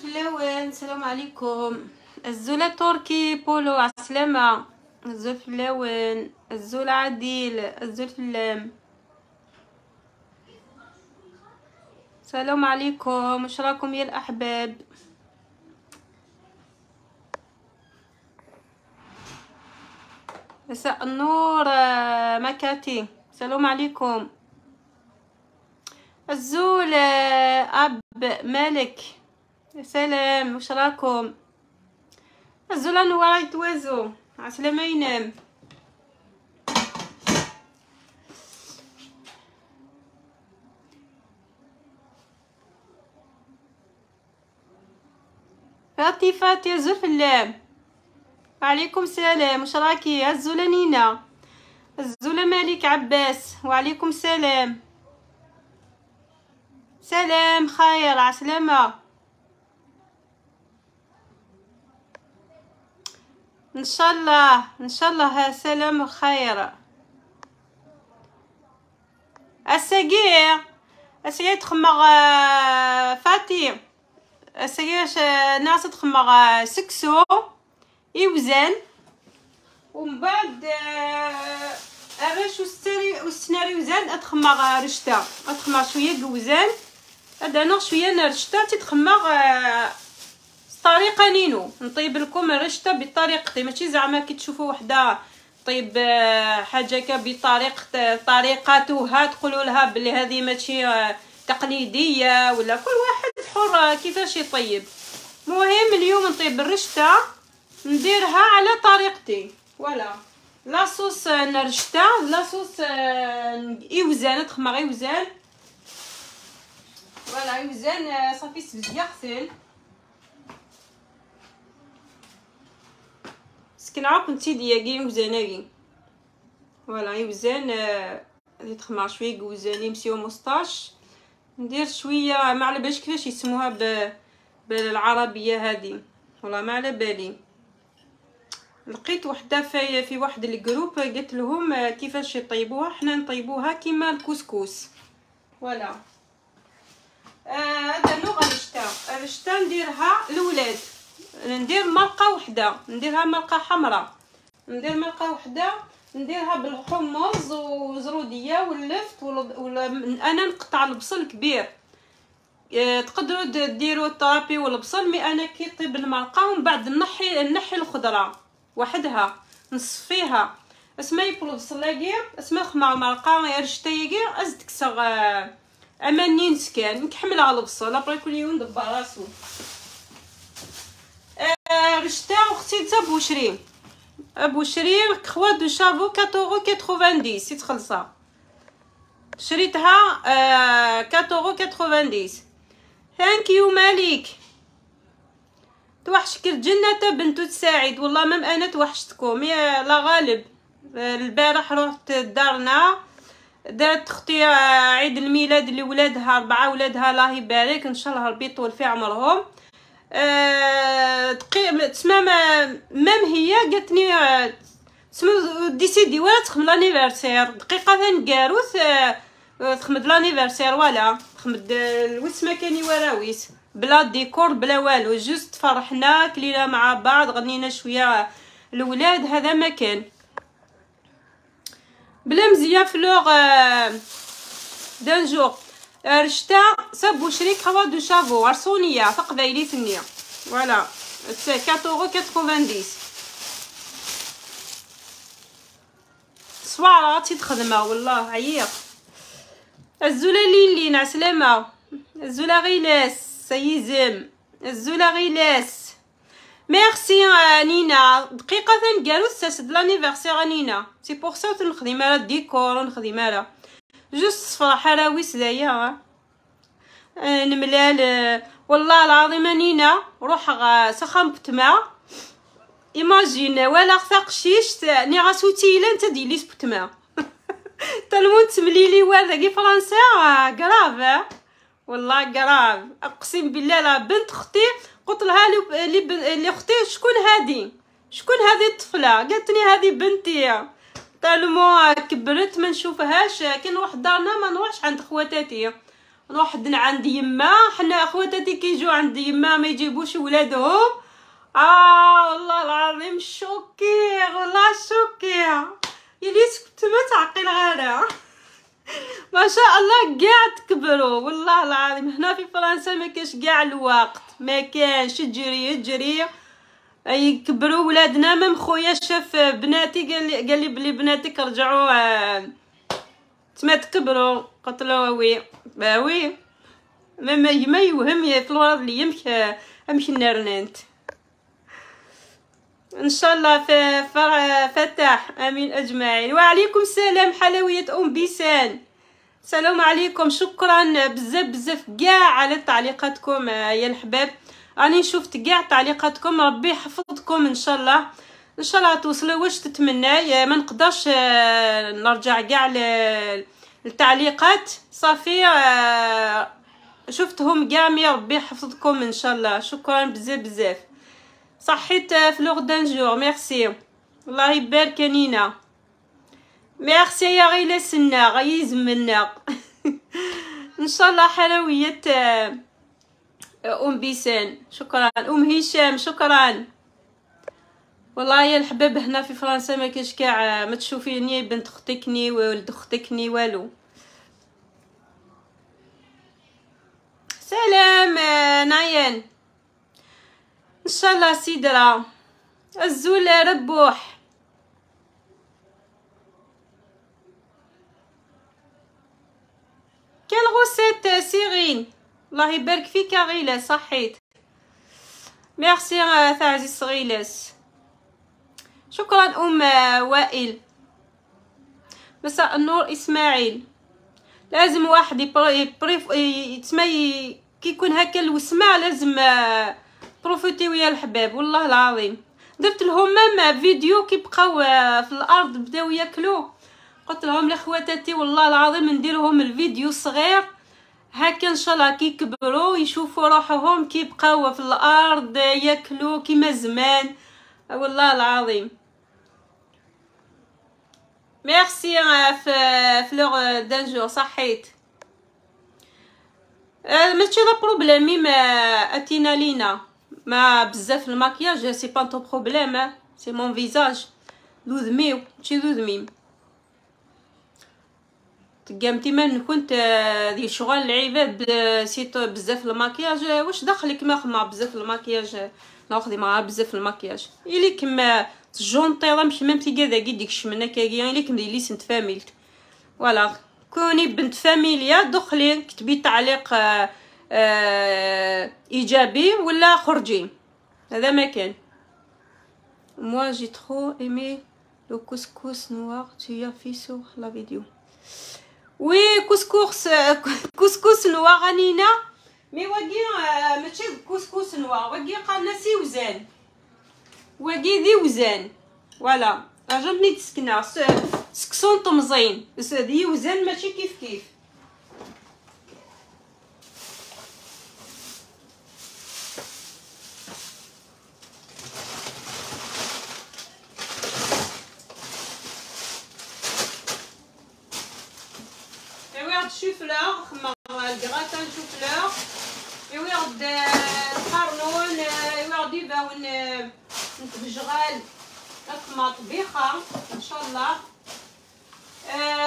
فلاوين السلام عليكم. الزولة تركي بولو عسلامة الزول فلاوين الزول عديل الزول فلام السلام عليكم. واش راكم يا الأحباب؟ مساء النور آه، مكاتي. السلام عليكم. الزول آه، أب مالك. سلام واش راكم؟ الزول أنا وراي توازو عسلامة ينام فاتي الزول فلام وعليكم السلام واش راكي؟ الزولة نينا. الزولة مالك عباس وعليكم السلام سلام خير عسلامة. إن شاء الله إن شاء الله سلام وخير. السقير السقير تخمغ فاتي. السقير ناس تخمغ سكسو يوزن. ومن بعد آه، الرش والستري والسناري وزان أتخمغ رشتا. أتخمغ شوية قوزان هذا شوية نرشتا تتخمغ طريقة نينو. نطيب لكم الرشته بطريقتي. ماشي زعما كي تشوفوا وحدة طيب آه، حاجة كا بطريقة طريقتها تقولوا لها بلي هذه ماشي آه، تقليدية ولا كل واحد حر آه، كيفاش يطيب. مهم اليوم نطيب الرشتة نديرها على طريقتي. ولا لاصوص نرشتة لاصوص آه، يوزان تخمر يوزان فوالا يوزان آه، صافي سبز يغسل مسكين عاود نتي دياكي وزاناكي فوالا يوزان آه، غادي تخمر شوية قوزان يمسيو مستاش ندير شوية ما على باليش كيفاش يسموها ب... بالعربيه هذه والله ما على بالي لقيت وحدة في في واحد ال groupe قلت لهم آه، كيفاش يطيبوها؟ حنا نطيبوها كيما الكسكس. voilà آه، هذا نوع الرشتا الرشتا نديرها لولاد. ندير مرقة وحدة. نديرها مرقة حمراء. ندير مرقة وحدة نديرها بالحمص وزرودية واللفت ولا أنا نقطع البصل كبير. آه، تقدروا ديروا الطرابي والبصل مي أنا كي طيب المرقه ومن بعد نحي نحي الخضرة وحدها نصفيها. اسما يبلو بصلاقي اسما خمار مرقه يا رشتايقي أزدك سغ أماني نسكان. نكحمل على البصل ابري كل يوم دبر راسو رشتا أختي تا بوشري بوشري كخوا دو شافو 4 يتخلصها شريتها آه 4 ثانك يو مالك توحشك الجنة بنت تساعد والله مام أنا توحشتكم يا لا غالب البارح رحت دارنا دارت أختي عيد الميلاد لولادها اربعه ولادها الله يبارك ان شاء الله ربي يطول في عمرهم آه، دقي تسمى ما- مام هي قالتني آه، تسمى ديسيدي ولا تخمد لانيفرسير. دقيقة ثاني كاروث آه، آه، تخمد لانيفرسير ولا تخمد آه، الويس ما كاني وراويس بلا ديكور بلا والو. جوست فرحنا كلينا مع بعض غنينا شوية. الولاد هذا ما كان. بلا مزيان فلوغ آه، دان جور رشتا سابو شريك خوا دو شافو. عرسونية تقبايلي ثنية فوالا سي 4 صوالة غاتي تخدمها والله عيق الزولة ليلين عسلامة الزولة غيلاس سيزم. الزولة غيلاس ميرسي نينا دقيقة ثان قالو ساسد لانيفرسير نينا سي بوغ سا نخدم على الديكور ونخدم على جوست صفرا حراويس دايا آه، نملال آه، والله العظيم نينا روح سخن بتما. ايماجين ولا خثق شيش ني غاسو تيلا انت ديلي بتما. تلمون تمليلي وهذا فرنسا آه، كراف آه. والله كراف أقسم بالله لا بنت أختي قلت لها لي لي لي أختي شكون هادي؟ شكون هذه الطفلة؟ قالتني هذه بنتي. تالمو كبرت ما نشوفهاش كي نروح دارنا ما نروحش عند خواتاتي. نروح عند يما حنا خواتاتي كيجيو عند يما ما يجيبوش ولادهم. آه والله العظيم شوكير والله شوكير يلي كنت ما تعقل غير ما شاء الله كاع تكبروا والله العظيم. هنا في فرنسا ما كاش كاع الوقت ما كانش تجري تجري يكبروا ولادنا مام خويا شاف بناتي قال لي قال لي بلي بناتك رجعوا آه، تما تكبروا قلت له وي با وي. ما ما يوهم في الورد اللي يمشي أمشي نرننت إن شاء الله فتح آمين أجمعين. وعليكم السلام حلويات أم بيسان. السلام عليكم شكرا بزاف بزاف كاع على تعليقاتكم يا الحباب. راني شفت كاع تعليقاتكم ربي يحفظكم إن شاء الله. إن شاء الله توصلوا واش تتمنى؟ ما نقدرش آه، نرجع كاع التعليقات صافي آه، شفتهم كاع ربي يحفظكم إن شاء الله. شكرا بزاف بزاف. صحيت Fleur d'un jour. merci. الله يبارك نينا. ميرسي يا غيلاس نا غيز منا إن شاء الله حلويات أم بيسان. شكرا. أم هشام شكرا. والله يا الحباب هنا في فرنسا ما كاش كاع ما تشوفيني بنت اختكني ولد اختكني والو. سلام نايان. إن شاء الله سيدرا. الزول ربوح. كان غوسيت سيرين الله يبارك فيك يا غيلاس صحيت. ميرسي ثاعزي صغيلاس شكرا أم وائل. مساء النور إسماعيل. لازم واحد ي bref يتسمى كي يكون هكا الوسمع لازم profiter ويا الحباب والله العظيم. درت لهم même فيديو كي بقاو في الأرض بداو ياكلوا. قلت لهم لاخواتاتي والله العظيم نديرهم الفيديو صغير. هكا إن شاء الله كي يكبروا يشوفوا روحهم كي بقاو في الأرض ياكلوا كيما زمان. والله العظيم. ميرسي فلور دانجور صحيت ماشي لا بروبليمي ما اتينا لينا ما بزاف الماكياج سي با تو بروبليم سي مون فيزاج ذوذميو ماشي ذوذميم قامتي من كنت ذي شغل العباد سيتو بزاف الماكياج. واش دخلك ما خما بزاف الماكياج؟ ناخذي معاه بزاف الماكياج. إلي كما جونطي مش ميم تي كذا ديك الشمنة كاكيا إلي كم لي سنت فاميلت فوالا كوني بنت فاميليا دخلي كتبي تعليق آه آه إيجابي ولا خرجي. هذا ما كان. Moi j'ai trop aimé le couscous noir. Tu as la vidéo. Couscous couscous noir انينا مي واقي ماشي كوسكوس نوار واقي قالنا سي وزان واقي ذي وزان فوالا عجبني تسكنا سكسون طمزين بس هذه وزان ماشي كيف كيف الشوفلور خما الكراتان شوفلور يويرد القرنون يويرد يباون نتبجغال خما طبيخة إن شاء الله.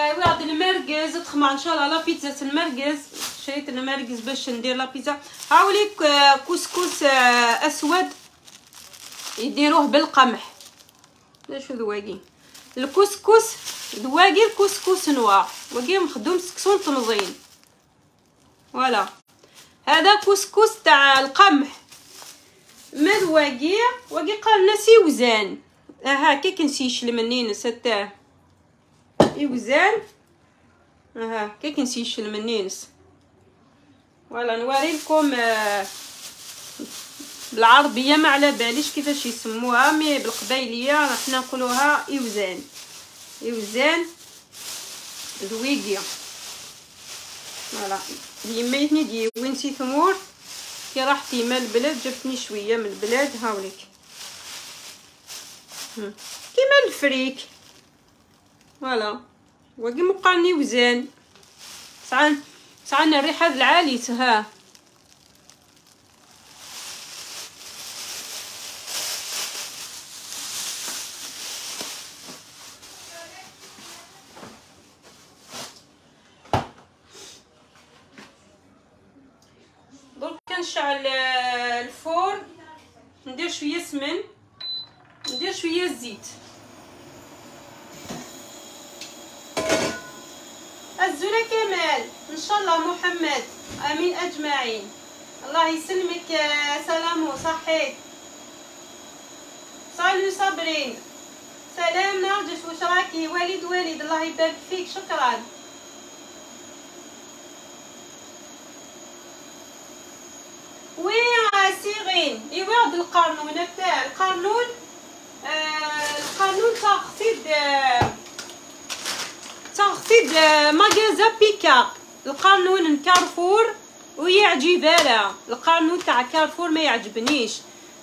يويرد المرقز تخمع إن شاء الله لا بيتزا المرقز شريت المرقز باش ندير لا بيتزا. هاوليك كسكس أسود. يديروه بالقمح. شو ذواقي؟ الكسكس ذواقي الكسكس نوار وقي مخدوم سكسون طمزين فوالا. هذا كسكس تاع القمح. ما ذواقي وقي قال نسي وزان. أها كي كنسيش المنين ستاه يوزان أها كي كنسيش المنينس فوالا نوري لكم آه بالعربية ما على باليش كيفاش يسموها مي بالقبايليه راح نقولوها يوزان يوزان دويقيا. فوالا. يميتني دي وين سي ثمور كي راحتي من البلاد جبتني شوية من البلاد هاوليك. كيما الفريك. فوالا. واقي مقارني وزان ساعات سعنا الريحة العالية ها درك كنشعل الفور ندير شوية سمن ندير شوية زيت الزوله كمال ان شاء الله محمد امين اجمعين الله يسلمك سلام وصحيت صالو صابرين سلام نرجس واش راكي والد والد الله يبارك فيك. شكرا. وي سيغين إيوا القانون تاع القانون آه القانون تخفيض آه تخفيض آه ماغازا بيكا. القانون كارفور ويعجبها القانون تاع كارفور ما يعجبنيش.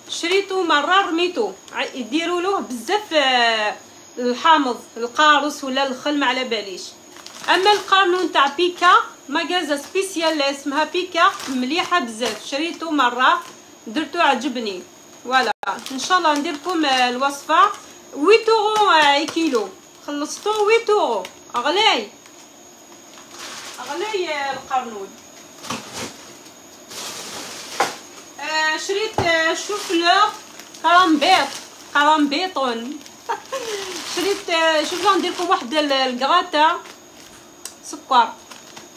شريتو مرة رميتو يديروا له بزاف آه الحامض القارص ولا الخل ما على باليش. أما القانون تاع بيكا magasin spécial اسمها Picard مليحة بزاف. شريته مرة درتو عجبني. voilà. إن شاء الله ندير لكم الوصفة. 8 اورو كيلو خلصتو 8 اورو اغلاي اغلاي القرنون آه شريت آه شوفلور كرامبيط كرامبيطون. شريت آه شوف ندير لكم واحد الكراتا سكر.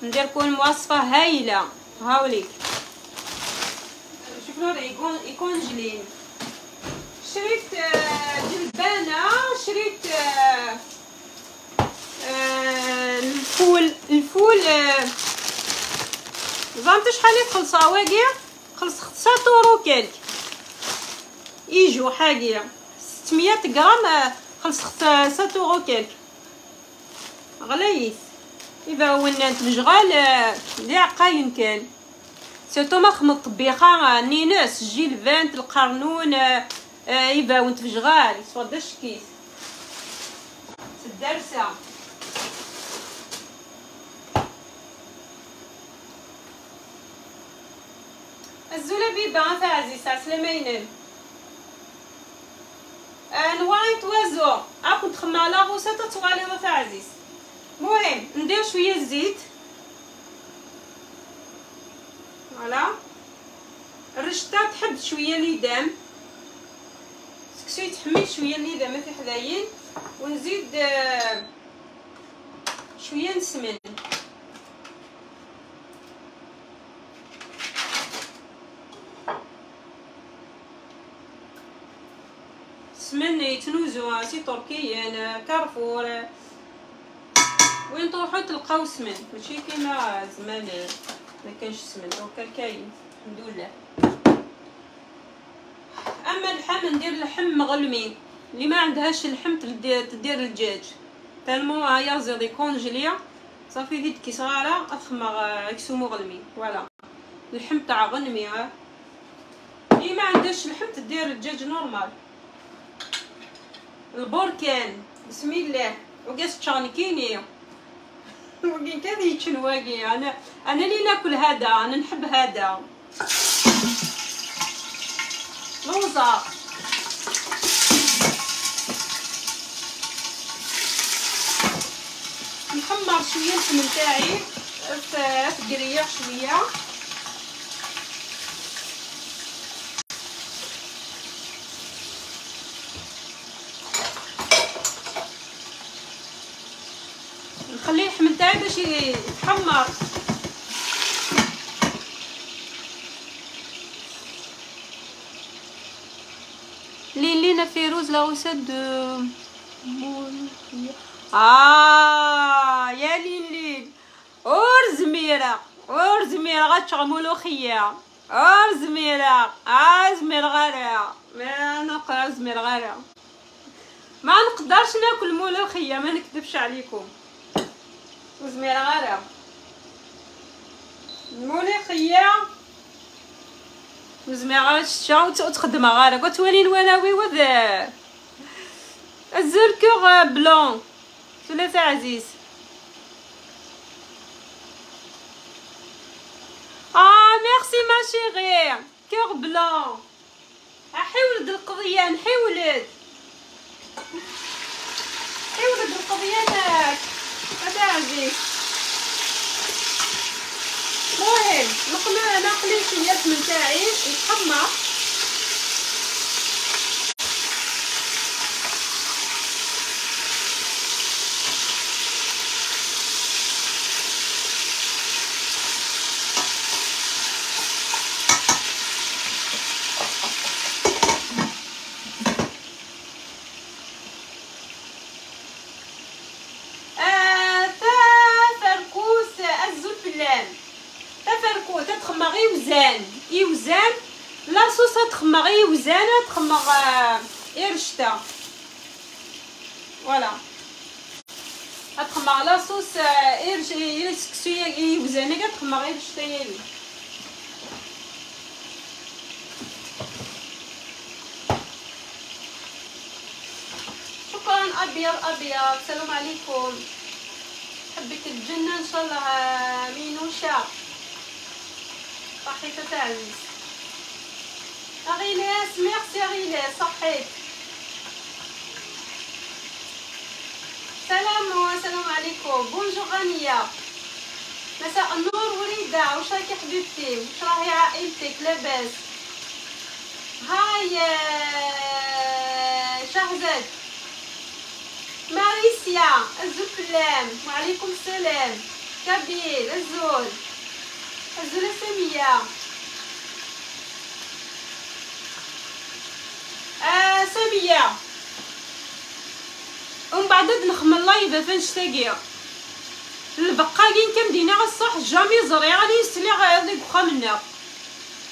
ندير لكم وصفه هايلة. هاوليك شوفوا يكون يكون جلين شريت جلبانة. شريت الفول الفول زعما شحال يخلص واقع خلص 9 اورو كالك يجوا حاجة 600 غرام خلص 6 اورو كالك غلايث إذا ولات مشغال لي عقاين كان سيرتو ما خمط طبيخة نيناس جيل فانت القرنون إذا ونت فشغال يسوى داش كيس. الدرسة الزولة بيبا عفا عزيز عسلامينن نوايت وازو اكو تخمع لا غوسة تتوالي وفا عزيز. مهم ندير شوية الزيت فوالا. الرشطه تحب شوية ليدام. سكسو يتحمل شوية ليدام في حداين ونزيد شوية نسمن. سمن يتنوزو سي تركيا كارفور وين تروحو تلقاو سمن ماشي كيما زمان ما كانش سمن دوكا كاين الحمد لله اما اللحم ندير لحم مغلمين اللي ما عندهاش اللحم تدير الدجاج تالمو هيا زيدي congelé صافي هيد كي صغيره اخمر اكسو مغلمين voilà اللحم تاع غنمي ها اللي ما عندهاش اللحم تدير الدجاج نورمال البركان بسم الله. وقاس تشانكيني وين كان يتشن واقي أنا أنا اللي ناكل هذا. أنا نحب هذا. لوزة نحمر شوية الفم تاعي في قريح شوية نخليه اللحم تاعي باش يتحمر. لين لينا فيروز لا دو آه يا لين لين. اور زميرة اور زميرة غتشغل ملوخية اور زميرة آه زميرة غارة. ما نقرا ما نقدرش ناكل ملوخية ما نكذبش عليكم. وزميرة غارة الملوخية وزميرة غارة تشتا وتخدمها غارة وتولي الولاوي وذا. الزركوغ بلون. ثلاثة عزيز. شيغي. كيغ بلون. حيولد القضيان حيولد حيولد القضيانات هذا عزيز نقلي نقلي شوية من تاعي يتحمر آه، تفركوس الزلفلان تفركو تتخمغي وزان يوزان لاصوص تخمغي وزانة تخمغ آه، إرشتا فوالا تخمغ لاصوص إرش إرسكسو يوزانة كاع تخمغ إرشتا يالي شكرا ابيض ابيض السلام عليكم إن شاء الله مينوشا صحيت تعزيز اغيلاس ميرسي اغيلاس صحيت. سلام السلام عليكم. bonjour غانية. مساء النور وريدة. وش راكي حبيبتي؟ وش راهي عائلتك؟ لاباس. هاي آه، شهزاد. ماريسيا الزفلام وعليكم السلام كبير الزول الزول سمية آه سمية ومن بعد نخم اللايف فين شتاقي البقاقين كم دينا الصح جامي زري غادي يسلي غادي بخا منا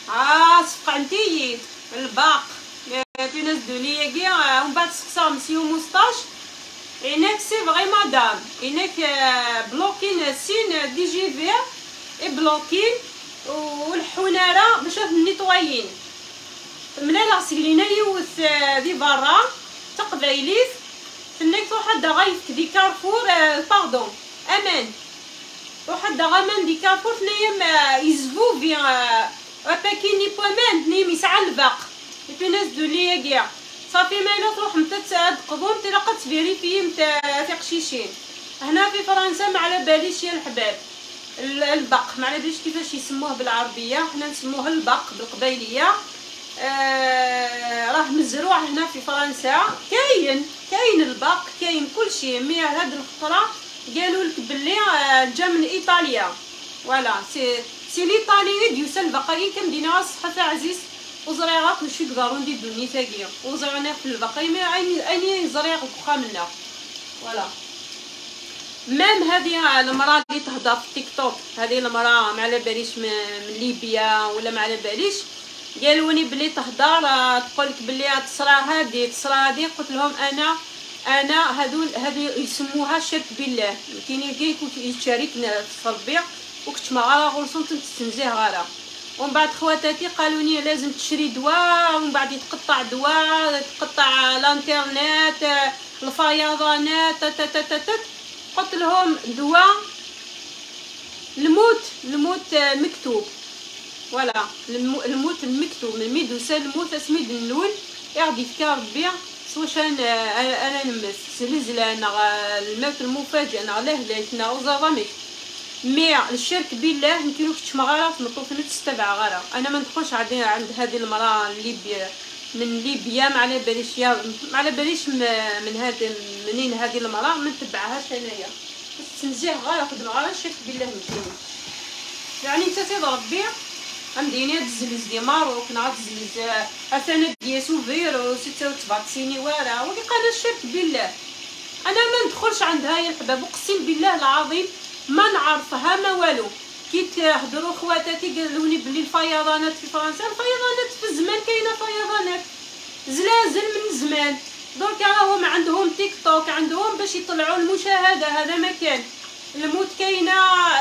آه صفقة انتي الباق في ناس دولية كيا ومن بعد سقسا مسيو مستاش هناك سي فغي مادام هناك بلوكين سين دي جي في اي بلوكين والحنارة باش نيطوايين ملالا غسلينا يوث دي برا تقبايليت تنك واحد غايف دي كارفور باردون أمان واحد غامان دي كارفور تنيم يزفو في باكيني بومان تنيم يسعى الباق في ناس دولية كاع صافي ما إلا تروح متى تساعد قبور تلقى متى في قشيشين هنا في فرنسا ما على باليش يا الحباب البق ما على باليش كيفاش يسموه بالعربية. حنا نسموه البق بالقبايليه آه راه مزروع هنا في فرنسا. كاين كاين البق كاين كل شيء. مي هاد الخطرة قالوا لك بلي آه جا من إيطاليا. فوالا سي سي ليطالي ديوسا البقاين كم دينا صحه عزيز وزريغات ماشي يقدروا نديرو نيتاكيا وزرعنا في البقاي ما عيني عيني زريغ كوخا منا فوالا. مام هذه المراه اللي تهضر في تيك توك. هذه المراه ما على باليش من ليبيا ولا ما على باليش. قالوني بلي تهضر تقول لك بلي تصرا هذه تصرا هذه قلت لهم أنا أنا هذول هذو يسموها شرك بالله. كاين كي يشاركنا في التربيه وكنت مع غالا غرسون تستنزيه غالا. ومن بعد خواتاتي قالوا لي لازم تشري دواء ومن بعد يتقطع دواء يتقطع الانترنت الفيضانات قلت لهم دواء الموت الموت مكتوب ولا الموت المكتوب من ميدوسا الموت اسميد النول يغدي في ربي سواش أنا أنا نمس سلزلان الموت المفاجئ أنا علاه لكن وزرمك مي الشرك بالله يمكن كنت مغاره مطوف تستبع غارة. أنا ما ندخلش عند عند هذه المرأة الليبيا من ليبيا ما على باليش يا ما على باليش من هذا منين هذه المرأة. ما نتبعهاش أنايا. تنزيه غارة خدم غارة. الشرك بالله يمكن يعني انت تيض ربي عندي تزلز di Maroc نعرف تزلز اثنا دياسو فيرو ستة وتبعت سيني ورا ولي قال الشرك بالله. أنا ما ندخلش عندها يا الحباب. أقسم بالله العظيم ما نعرفها ما والو. كي تهضروا خواتاتي قالوا لي بلي الفيضانات في فرنسا الفيضانات في الزمان كاينة فيضانات. زلازل من زمان. درك راهم عندهم تيك توك عندهم باش يطلعوا المشاهدة هذا ما كان. الموت كاينة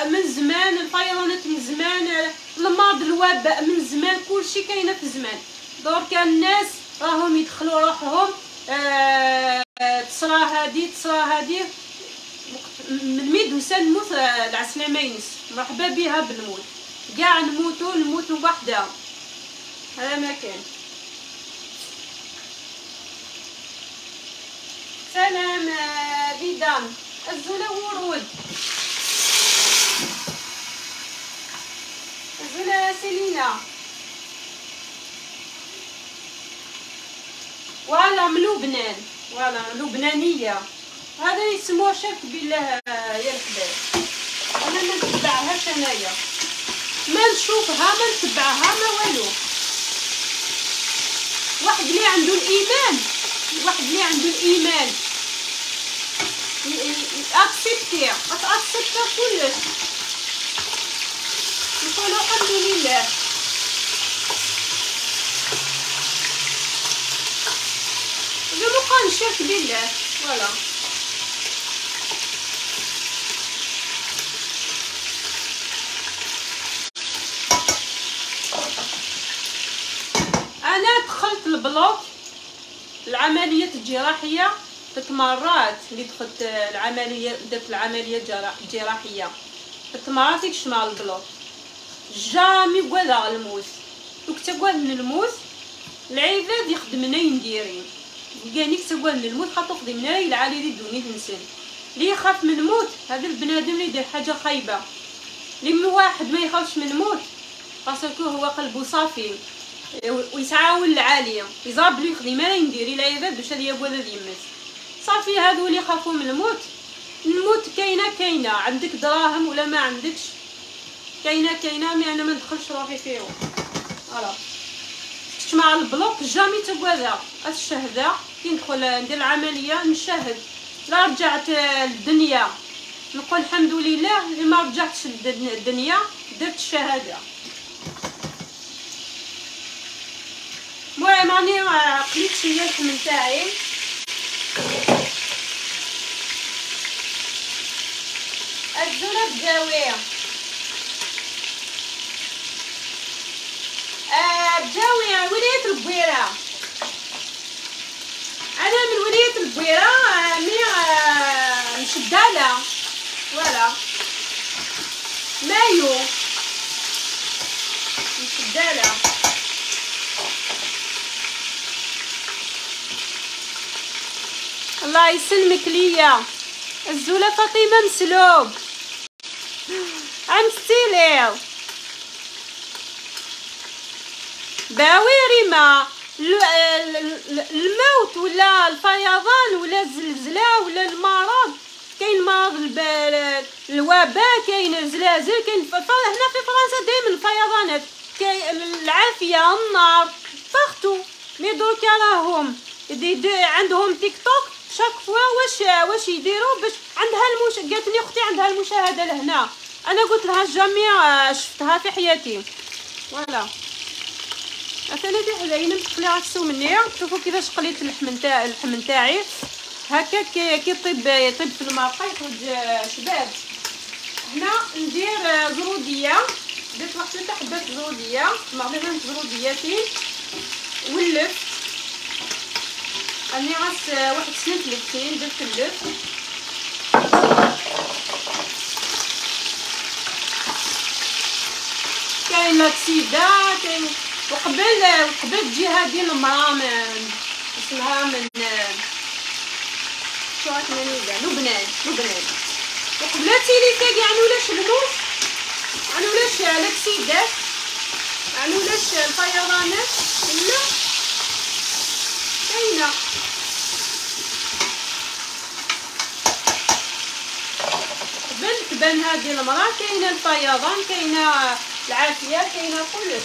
من زمان الفيضانات من زمان المرض الوباء من زمان كلشي كاينة في زمان. درك الناس راهم يدخلوا روحهم آه تصرا هادي تصرا هادي. من ميد وسان موت العسلامينس مرحبا بها بالموت. كاع نموتو نموتو بوحدها هذا ما كان. سلام بيدان. الزولة ورود. الزولة سيلينا voilà من لبنان voilà لبنانية هذا يسموه شاف بالله يا الحباب أنا ما نتبعهاش أنايا. ما نشوفها ما نتبعها ما والو. واحد اللي عنده الإيمان واحد اللي عنده الإيمان. أكسبتي اتاكسبت كلش نقول الحمد لله. نبقى نشاف بالله voilà أنا دخلت البلوك. العملية الجراحية ثلاث مرات اللي دخلت العملية درت العملية الجراحيه ثلاث مرات شمال البلوك. جامي قوالا الموت وكتا قوال الموت العباد يخدمنا ينديرين كاني كتقول الموت خاطر خدمنا العالي دي الدنيا تنسن اللي يخاف من الموت هذا البنادم اللي يدير حاجة خايبة. لما واحد ما يخافش من الموت. باسكو هو قلبه صافي. ويتعاون العالية. يزرب لي يخدم ما يندير إلى عباد باش هذه يبوذا يمس صافي هادو اللي يخافوا من الموت. الموت كاينة كاينة. عندك دراهم ولا ما عندكش؟ كاينة كاينة مي أنا ما ندخلش روحي فيهم. فوالا مع البلوك جامي تبواذا الشهدة كي ندخل ندير العملية نشهد لا رجعت للدنيا نقول الحمد لله ما رجعتش للدنيا. درت الشهادة. المهم راني قليت شوية الحمل تاعي الزرة بداوية بداوية ولاية البويرة أنا من ولاية البويرة mais مشدالة. voilà. مايو. مشدالة. الله يسلمك ليا. الزولة فاطمة مسلوب. عم ستيليو باوي ريما. الموت ولا الفيضان ولا الزلزلة ولا المرض. كاين مرض الوباء كاين الزلازل كاين هنا في فرنسا دائما الفيضانات. كاين العافية النار partout mais دوكا راهم عندهم TikTok. chaque fois واش واش يديروا باش عندها المش قالت لي أختي عندها المشاهده لهنا. أنا قلت لها jamais شفتها في حياتي. Voilà أنا دي حلاينا متقلي عكسو مني. شوفوا كيفاش قليت اللحم نتاع اللحم نتاعي. هكا كي يطيب يطيب في المرقه يخرج شباب. هنا ندير زرودية. درت واحد ثلاثة حبات زرودية. معظم زرودياتي ولفت راني غاس واحد سنة فليكتين درت اللف كاين لاكسيدا كاين وقبل وقبل تجي هادي المرا من اسمها من شو عرفنا لبنان لبنان. وقبل تيلي كاع عنولاش الموت عنولاش لاكسيدات عنولاش الفيضانات لا. كاينة قبل تبان هذه المرأة كاينة الفيضان كاينة العافية كاينة كلش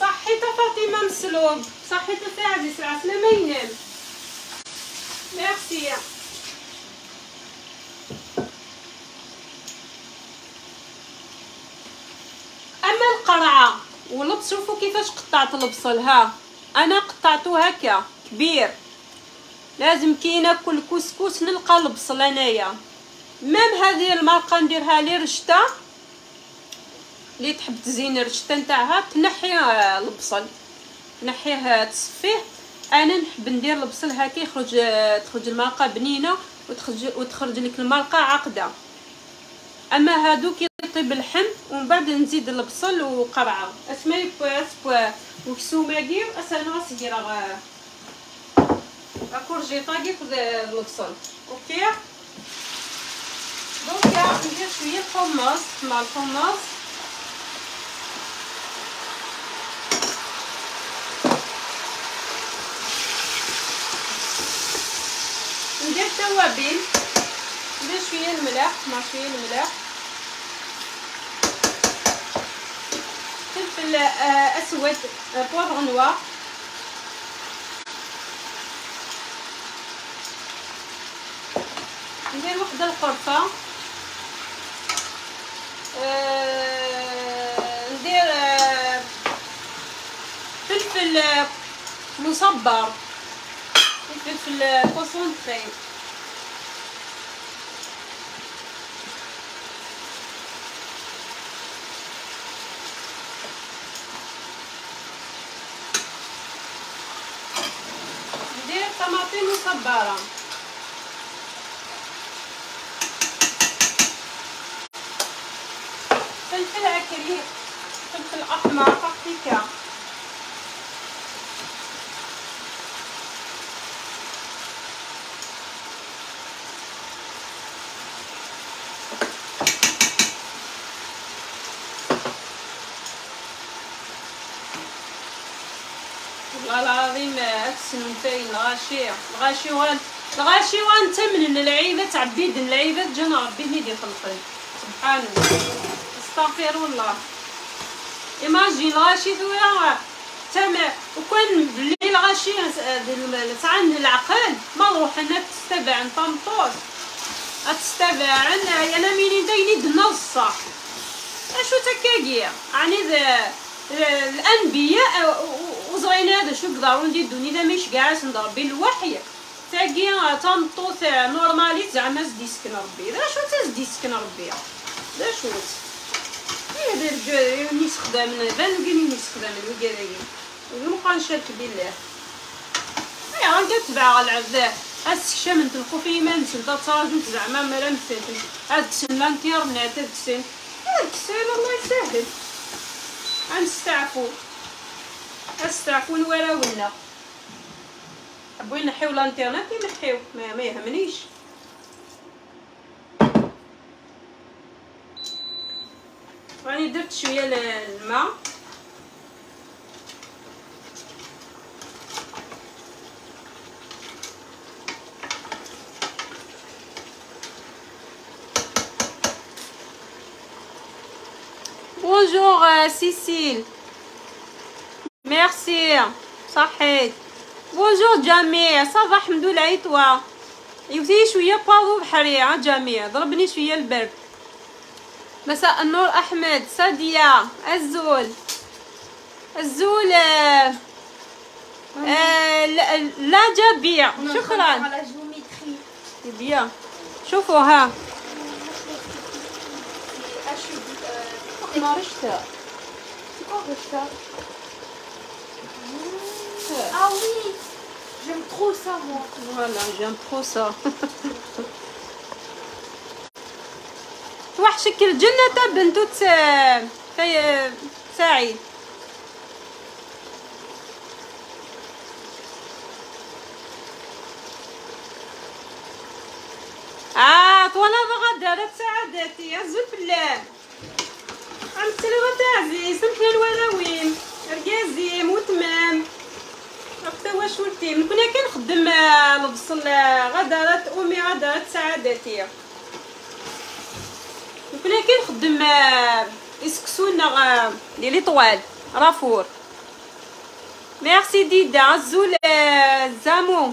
صحيته فاطمة مسلوب. صحيته في عزيز العسله ما ينام ميرسي. القرعة واللبس شوفوا كيفاش قطعت البصل ها؟ أنا قطعته هكا كبير. لازم كي ناكل كسكس نلقى البصل أنايا. ميم هذه المرقة نديرها لي رشتة؟ اللي تحب تزين الرشتة نتاعها؟ تنحي البصل. تنحيه تصفيه. أنا نحب ندير البصل هكا يخرج تخرج المرقة بنينة وتخرج وتخرج لك المرقة عقدة. أما هادو كيطيب اللحم ومن بعد نزيد البصل وقرعة. اسماي بو وكسوماكي اسانا سيرا كورجيطاكي في البصل. أوكي؟ دونك ندير شوية الحمص مع الحمص ندير التوابل ندير شوية الملح مع شوية الملح فلفل آه، أسود بوافغ نوار ندير وحدة القرفة. آه، ندير آه، فلفل مصبر فلفل كونسونطري طماطم مصبره فلفل عكري فلفل أحمر بابريكا والله العظيم اكسن فين الغاشي وان الغاشي وان تمن العيبة تعبيد العيبة جانا ربي هيدي خلقني سبحان الله. استغفر الله. ايماجين الغاشي ثورة تما وكان بلي الغاشي تعن العقل. ما نروح أنا تستبع طمطوس تستبع أنا ميني دايني دنصة. أشو تكاكيا يعني الأنبياء وزغين هذا شو قدروا نديدوني اذا مش قاعد نضربي الوحي. تاقي تنطوط نورمالي زعما زدي سكن ربي لا شو تزدي سكن ربي لا شو هذا الرجال نستخدم بان قال نستخدم الوكالاين ونبقى نشارك بالله. يا راه كتبع العذاب. السكشة من تنخو ما نسل تا تراجم زعما ما لا مثلتش هاد كسن لانتيرنت هاد كسن هاد كسن الله يسهل غنستعفو استعفو نوراولنا حبوا ينحيو الانترنت ينحيو. ما, ما يهمنيش. راني درت شوية الماء. Bonjour euh, Cécile. Merci. صحيت. Bonjour جميع. صافا الحمد لله يتوا. يوتي شوية باضو بحري ها جميع. ضربني شوية البرد. مساء النور احمد سادية الزول الزول آه آه لا, جبيع شكرا بيان شوفوا ها رشتا رشتا Ah oui, j'aime trop ça moi. Voilà, j'aime trop ça. وحشك الجنة بنتو في سعيد آه طوانا بغدا سعادتي يا زفلان عم تعزي سمحي الوراوين رقازيم وتمام. حتى واش ولتي من كنا كنخدم البصل غدرت أمي غدرت سعادتي كنا كنخدم يسكسونا ديال لي طوال رافور. ميرسي ديدا عزول زامو.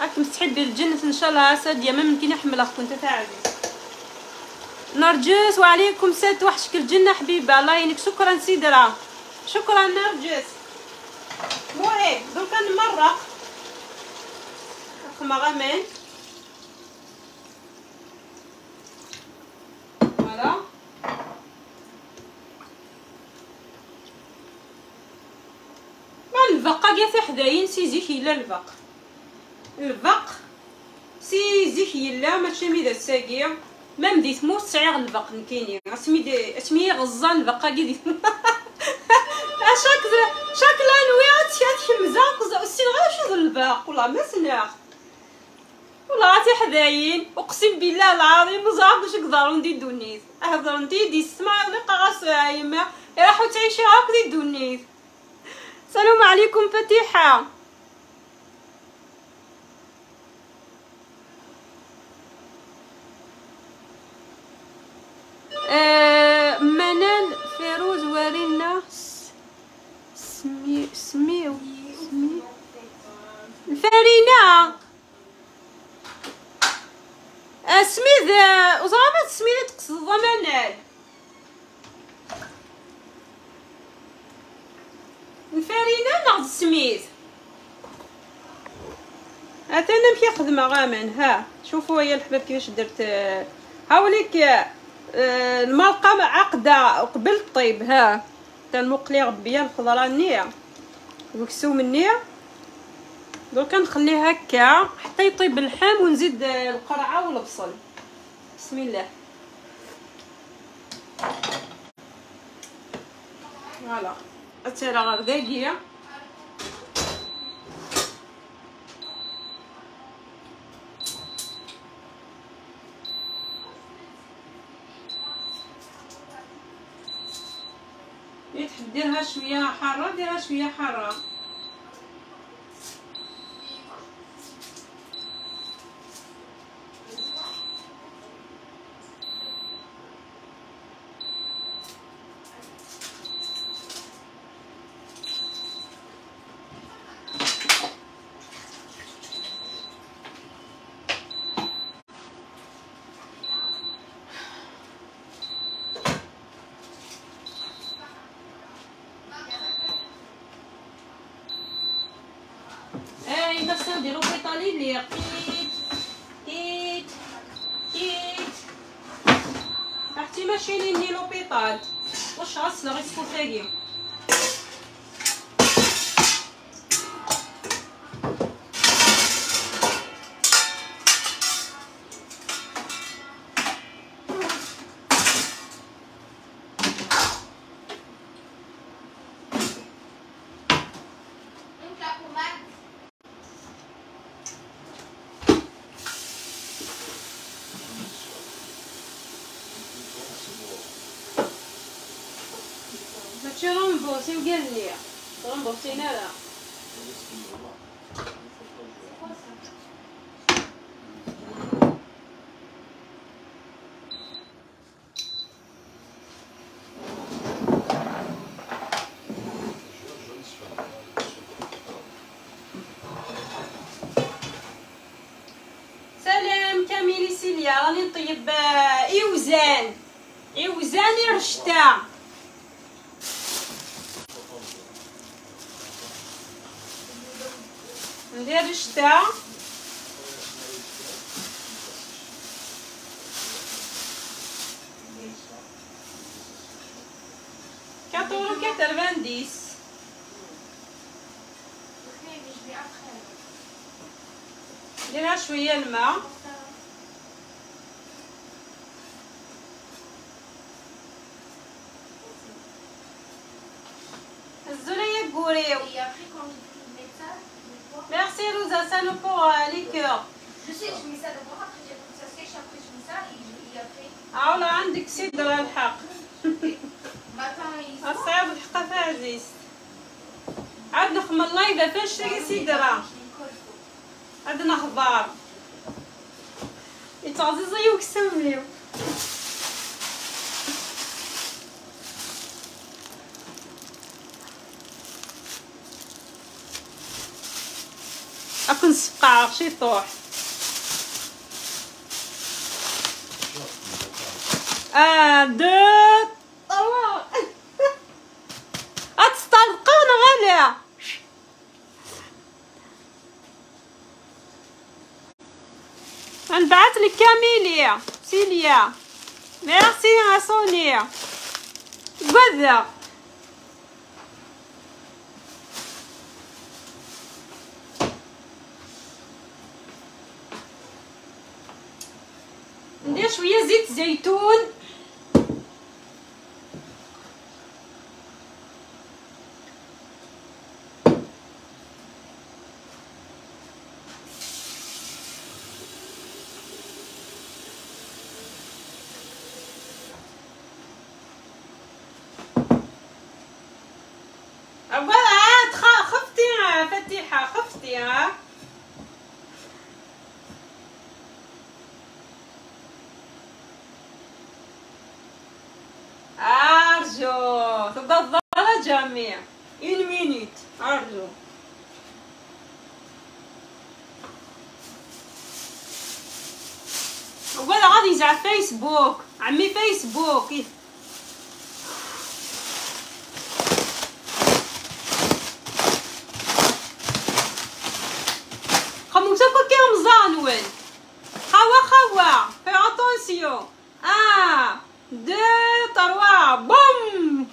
راك مستحبي الجنة إن شاء الله سادية ما ممكن نحمل اخ كنت تعبي نرجس وعليكم سات وحشك الجنة حبيبة. الله يعينك. شكرا سيدرا شكرا نرجس. موهي دوكا نمرق أخ مغامين Voilà. ما البقا كاع في حداين سي زيك يلا البق البق سي زيك يلا ماشي ميدا ساقي ما مدي تموت سعيغ البق نكيني. اسمي دي اسمي غزان البقا كي دي اشاك شاك لانوي السين غير شو الباق والله ما سناخ والله عاتي حداين اقسم بالله العظيم مزعق واش قدروا ندي دونيت اهضر ندي دي السما اللي قاص عايمه راحوا تعيشي هاك دي دونيت السلام عليكم فتيحه منال فيروز ورينا سمي سميو سمي. الفارينة سميد وزعما سميد تقصد منال الفارينة ناخد سميد أنا مشي خدمة غامن ها شوفوا يا الحباب كيفاش درت. هاوليك آه، الملقى عقدة قبل الطيب. ها. تا المقلي غبية الخضرة النية. وكسوم النية دركا نخليه هكا حتى يطيب اللحم ونزيد القرعة والبصل. بسم الله. فوالا. أترى غرداقية تحب ديرها شوية حارة ديرها شوية حارة. Gracias. وقال لي غنبوسينا لا. سلام كاميلي سيليا راني نطيب آه، إيوزان. إيوزان رشتا. ندير رشتا Sonia. Merci, ma Sonia. Good job. ندير شوية زيت زيتون فيسبوك عمي فيسبوك خموسة كوكي مزانون خوا خوا. في اتونسيون ان دو تروا بوم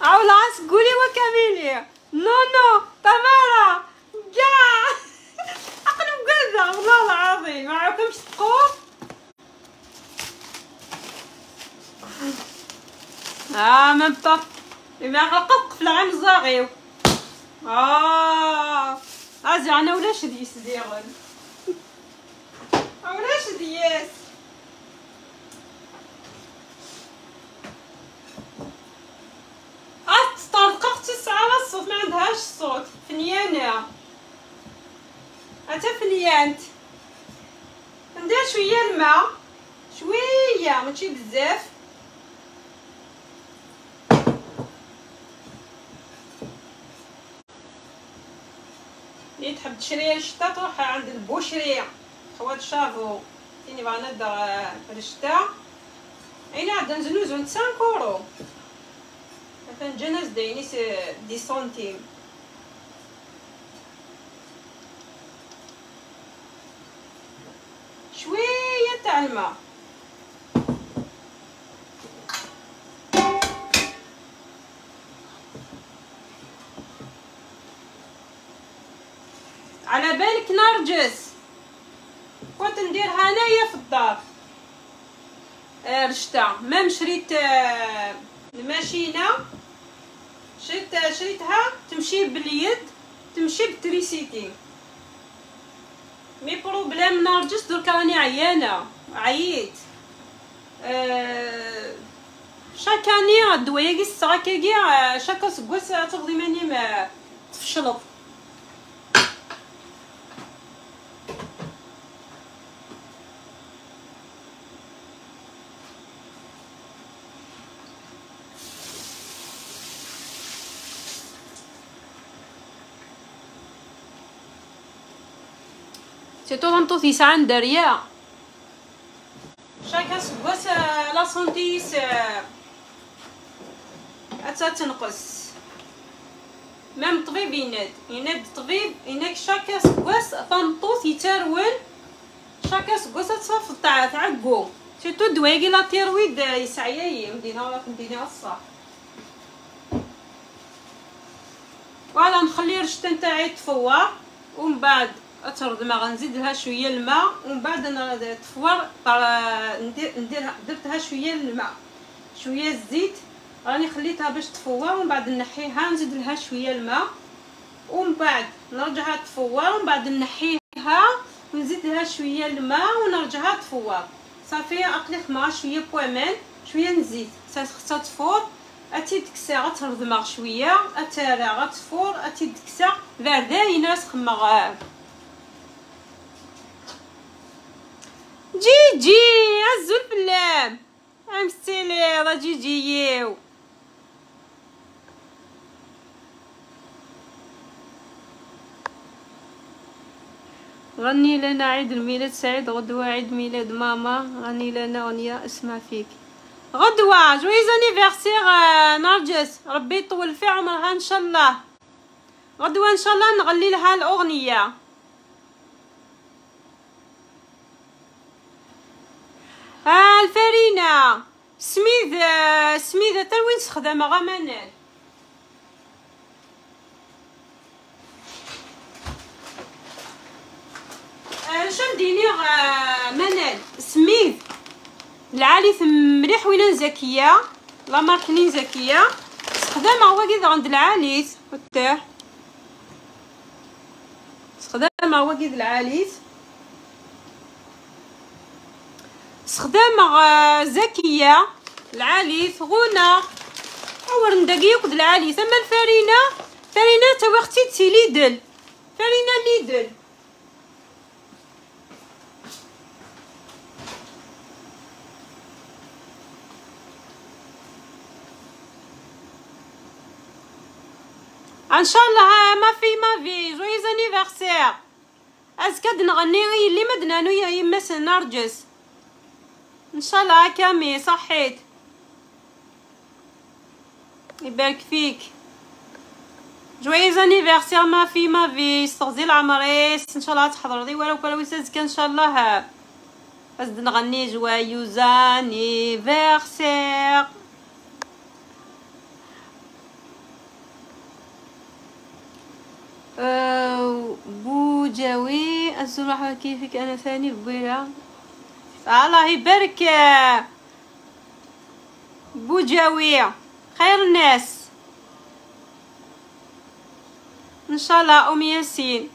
عاول عاس قولي وكاميليا نو نو تمارا كاع اقلب قلبها والله العظيم ما عاوكمش تقوم آه ميم با ما غلقت قفل عام زاغيو آه. أزي أنا ولاش ديس ديغن ولاش طرققت الساعة الصوت الصوت فنيانة أتا فنيانت ندير شوية الماء. شوية ماشي بزاف. اللي تحب تشري الشتا تروح عند البوشري خوات شافو تيني بغا ندر الشتا عيني عاد نزنوز عند سانك اورو مثلا جناز دايني دي سنتيم. شوية تاع الماء. على بالك نرجس. كنت نديرها انايا في الدار. آه، الشتا même شريت آه، الماشينه شريت شريتها تمشي باليد تمشي بالتريسيتي. mais problème نرجس دركا راني عيانة. عييت. أه شاك اني الدوايا كي الساكاكي chaque سكواس تغدي ماني ما تفشلط سيتو طنطوط يسعى دريا شاكا سكواس لا سونتيس اتا تنقص مام طبيب يناد يناد طبيب ينك شاكا سكواس طنطوط يترول شاكا سكواس تصف تعقو سيتو دوايقي لا تيرويد يسعيا مدينة ولا في مدينة الصح فوالا نخلي رشتة نتاعي تفوار ومن بعد اترد ما غنزيد لها شوية الماء ومن بعد تفور ندير ندير درتها شوية الماء. شوية الزيت راني خليتها باش تفور ومن بعد نحيها نزيد لها شوية الماء. ومن بعد نرجعها تفور ومن بعد نحيها ونزيد لها شوية الماء ونرجعها تفور. صافي أقلي خمار شوية بومان شوية نزيد. خصها تفور أتي دكسا غتردمغ شوية أتارا غتفور أتي دكسا بارداينه سخمغ جي جي عزو البلام ام ستيلي راه جي جيو غني لنا عيد الميلاد سعيد غدوة عيد ميلاد ماما. غني لنا أغنية اسمع فيك. غدوة joyeux anniversaire نرجس. ربي يطول في عمرها إن شاء الله. غدوة إن شاء الله نغني لها الأغنية. ها الفرينة. سميد سميدة تا وين تخدم؟ غا منال اش نديني غا منال. البنات سميث. العاليث مليح وين زكية؟ لا ماركنين زكية. استخدام هو كذا عند العاليث وتاه. استخدام هو كذا العاليث استخدام زكية العاليث غنى اور ندقيق د العاليث اما الفرينه فرينه تا وقتي تي ليدل. فرينه ليدل. ان شاء الله ما في ما في. جويز أنيفرسير. اسكاد نغني اللي مدنا يا يمس نرجس. إن شاء الله كامي صحيت. يبارك فيك. جويز انيفرسير ما في ما في. استغزي العمريس. إن شاء الله تحضر دي ولو كان ويسازك إن شاء الله. ازد نغني جوايوز انيفرسير بوجاوي الزرع كيفك. أنا ثاني بويرة الله يبارك بوجاوي خير الناس. إن شاء الله أم ياسين.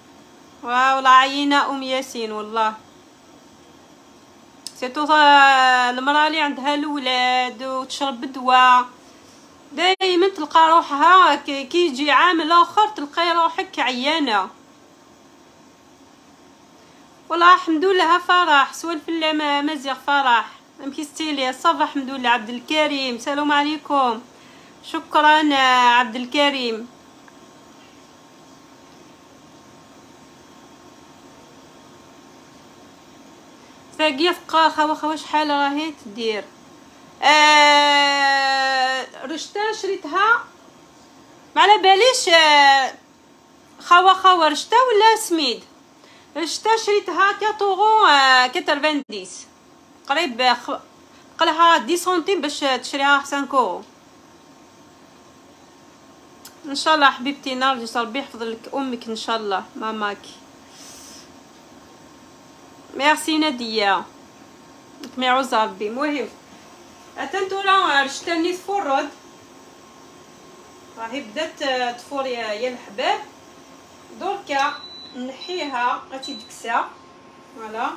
واو لا عينا أم ياسين والله. surtout المرأة اللي عندها الاولاد وتشرب الدواء دايما تلقى روحها كي يجي عام آخر تلقى روحك عيانة. والله الحمد لله فرح سوالف الله مزيغ فرح. مكيستيلي صباح الحمد لله عبد الكريم. السلام عليكم. شكرا عبد الكريم. فاقيه فقا خوا خوا شحال راهي تدير؟ آه رشتا شريتها؟ ما على باليش آه خوا خوا رشتا ولا سميد؟ رشتا شريتها quatre euros آه quatre-vingt-dix قريب قلها dix centimes باش تشريها خمسة كورو إن شاء الله حبيبتي نرجس ربي يحفظ لك أمك إن شاء الله ماماك. ميرسي نادية. يعوز ربي. مهم. اتنتو راه رشتني تفرد. راهي بدات تفور يا الحباب. دركا نحيها غاتي دكسا فوالا.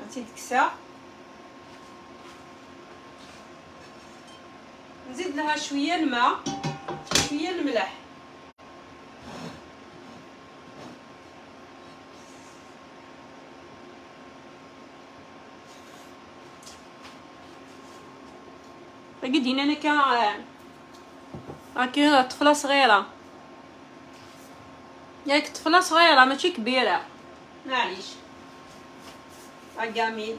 غاتي دكسا نزيد لها شوية الماء شوية الملح. قد هنا أنا كا راكي طفلة صغيرة. ياك طفلة صغيرة ماشي كبيرة. معليش. راكامين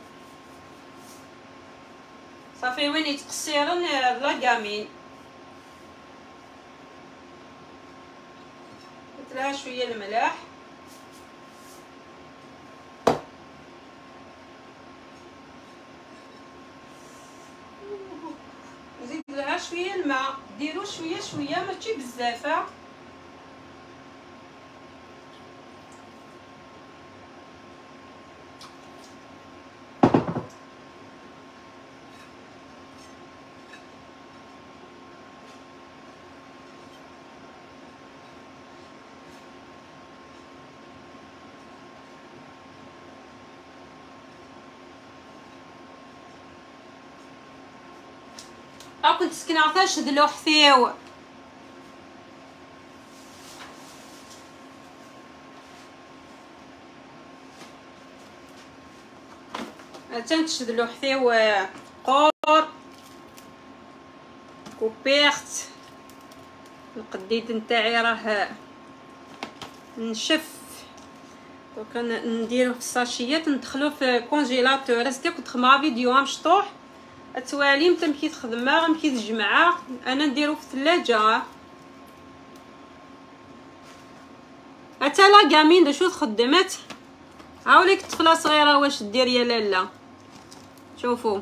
صافي وين يتقصيرن؟ بلا كامين لها شوية الملح نزيد لها شوية الماء. ديروا شوية شوية ماشي بزاف ها كنت سكنة عطاش هاد اللوح فيو. تنتشد اللوح فيو قور كوبيرت القديد نتاعي راه نشف. دوكا نديرو في الساشيات ندخلو في كونجيلاتور. اسكي كنت خدمة فيديو مشطوح التواليم تمشي تخدمها غنمشي تجمعها أنا نديرو في الثلاجة. حتى لا كامين شو تخدمت هاوليك طفله صغيرة واش دير يا لاله شوفوا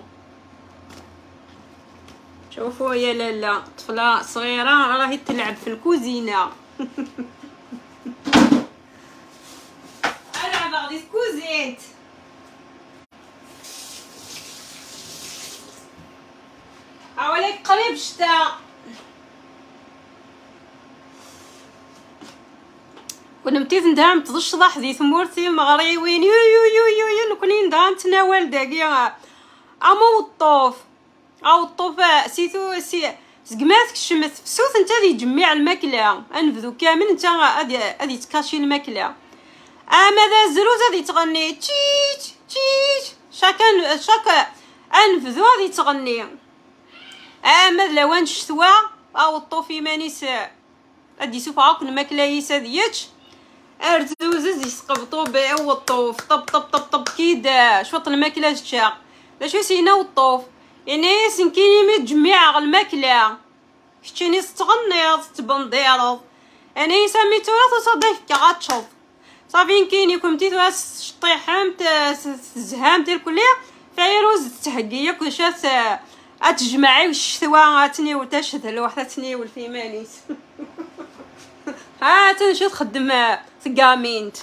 شوفوا يا لاله طفلة صغيرة راهي تلعب في الكوزينة. العب غادي في قريب شتا. ونمتي ندهم تضش ضحدي ثمورتي مغريوين يو يو يو يو يو نكوني ندهم تناول داكيا أمو الطوف أو الطوف سيتو سي زقمات كشمت فسوت انت دي جميع الماكلة. أنفذو كامل. انت غادي تكاشي الماكلة. أما ذا زروز غادي تغني. تشيت تشيت. شاكا شاكا أنفذو غادي تغني. اما لوان شتوا أو الطوفي مانيس غادي يسوف عاق الماكله يسا ديتش ارتوزز يسقبطو بأو الطوف. طب طب طب طب كيدا شوط الماكلة شا شو سينا والطوف؟ يعني سنكيني مي تجميع الماكله كتشيني ستغنيض تبنديرض أنا سميتو لا تصدق كغاتشوط صافي كاين كنتي تواس شطيحام تزهام ديال كلية. فيروز تهقية كل شات أتجمعي الشتوا تني وتشهد الوحدة تني والفيمانيت. ها تنشي تخدم تقامينت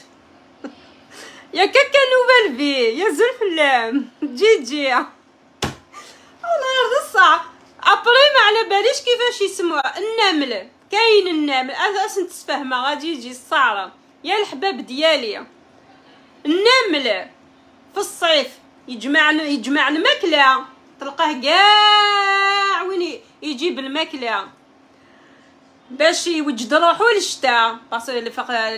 يا كاكا نوبل في يا زلفلام جي جي. الله يرضى الصعب ابري ما على باليش كيفاش يسموها النمل. كاين النمل. أساسا تتفاهمها غادي يجي الصعرة يا الحباب ديالي. النمل في الصيف يجمع يجمع الماكله تلقاه كاع وين يجيب الماكلة. باش يوجد روحو للشتاء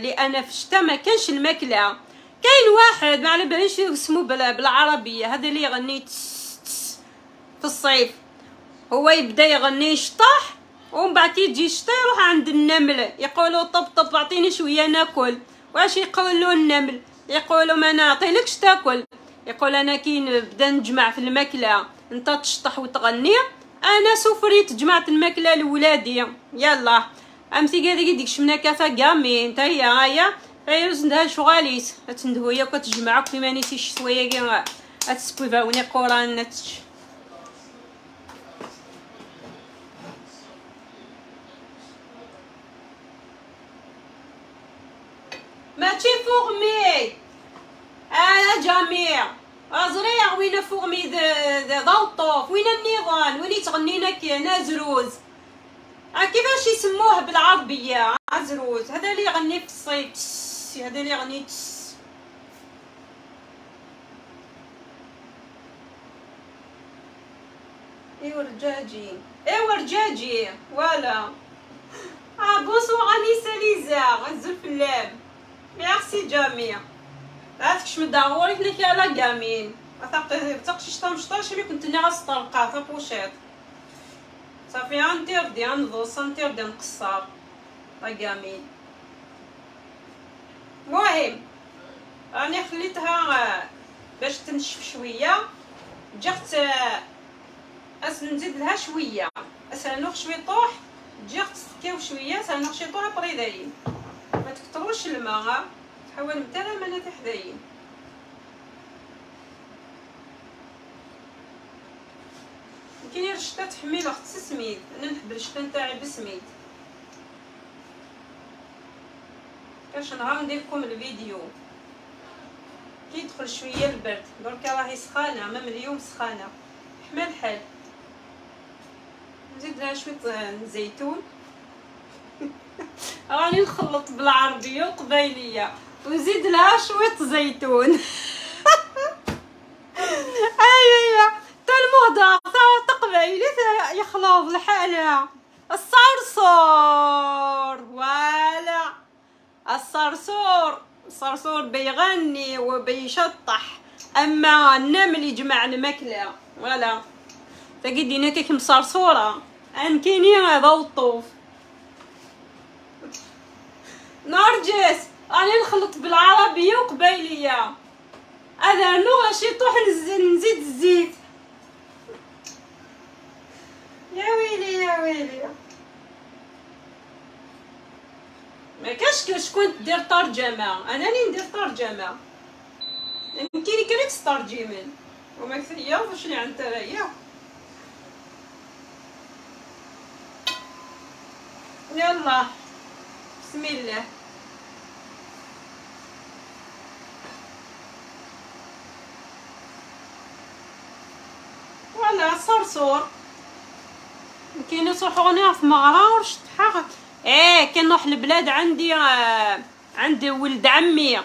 لأن في الشتاء ما كانش الماكلة. كاين واحد ما على باليش اسمه بالعربية. هذا اللي يغني في الصيف. هو يبدأ يغني شطح ومن بعد كيجي الشتا يروح عند النمل. يقولوا طب طب أعطيني شوية ناكل. واش يقولوا النمل؟ يقولوا ما نعطيلكش تاكل. يقول أنا كي نبدأ نجمع في الماكلة. انت تشطح وتغني أنا سفريت جمعت الماكلة لولادي. يلا. امسي قال ديك شمنا كافا كامي انت هي هيا فيروز ندها شغاليت. تندهو يا كتجمعك في مانيتي شوية كي اتسبوفاوني قران نتش ماشي فوغمي أنا جميع ازريع وين فوغمي ضوطوف وين النيران؟ وين تغنينا كي زروز. كيفاش يسموه بالعربية؟ عزروز هذا اللي يغني في الصيف. هذا اللي يغني ايوا رجاجي ايوا رجاجي ولا آه بونسوار انيسه ليزا غزل في اللاب ميرسي جميع. عرفتكش من ضروري هنا كالا كامين تقشي شتا مشطاش اللي كنت نغا سطرقا تا بوشيط صافي غندير دي غنضوص ندير دي نقصر كامين المهم راني خليتها باش تنشف شوية. جات أس نزيد لها شوية. اسانوخ شوية طوح. تجي تسكيو شوية سانوخ شي طوح بريداين ما تكتروش الماء. تحاول متى ما تحداين كاين الشتا تحميل أخت سميد أنا نحب الشتا نتاعي بسميد كاش نهار ندير لكم الفيديو. كي يدخل شوية البرد. دركا راهي سخانة مام اليوم سخانة. حمى الحال. نزيد لها شوية زيتون. راني نخلط بالعربية وقبايليه ونزيد لها شوية زيتون. ايوا تا المهدر تا تقبايلي يخلط الحالة. الصرصور فوالا الصرصور الصرصور بيغني وبيشطح. أما النمل يجمع الماكلة. فوالا تقدينا كيك مصرصورة. أن كيني هذا الطوف. نرجس. راني نخلط بالعربية وقبايليه هذا نو شي طوح نزيد الزيت. يا ويلي يا ويلي. ما كاش شكون دير ترجمه أنا اللي ندير ترجمه يمكن كان تسترجمن وما كثريا واش اللي عند ترايا يلا. بسم الله. ولا صرصور كاين يصحوني في مغرى ورشطحة إيه كنروح البلاد عندي آه عندي ولد عمي.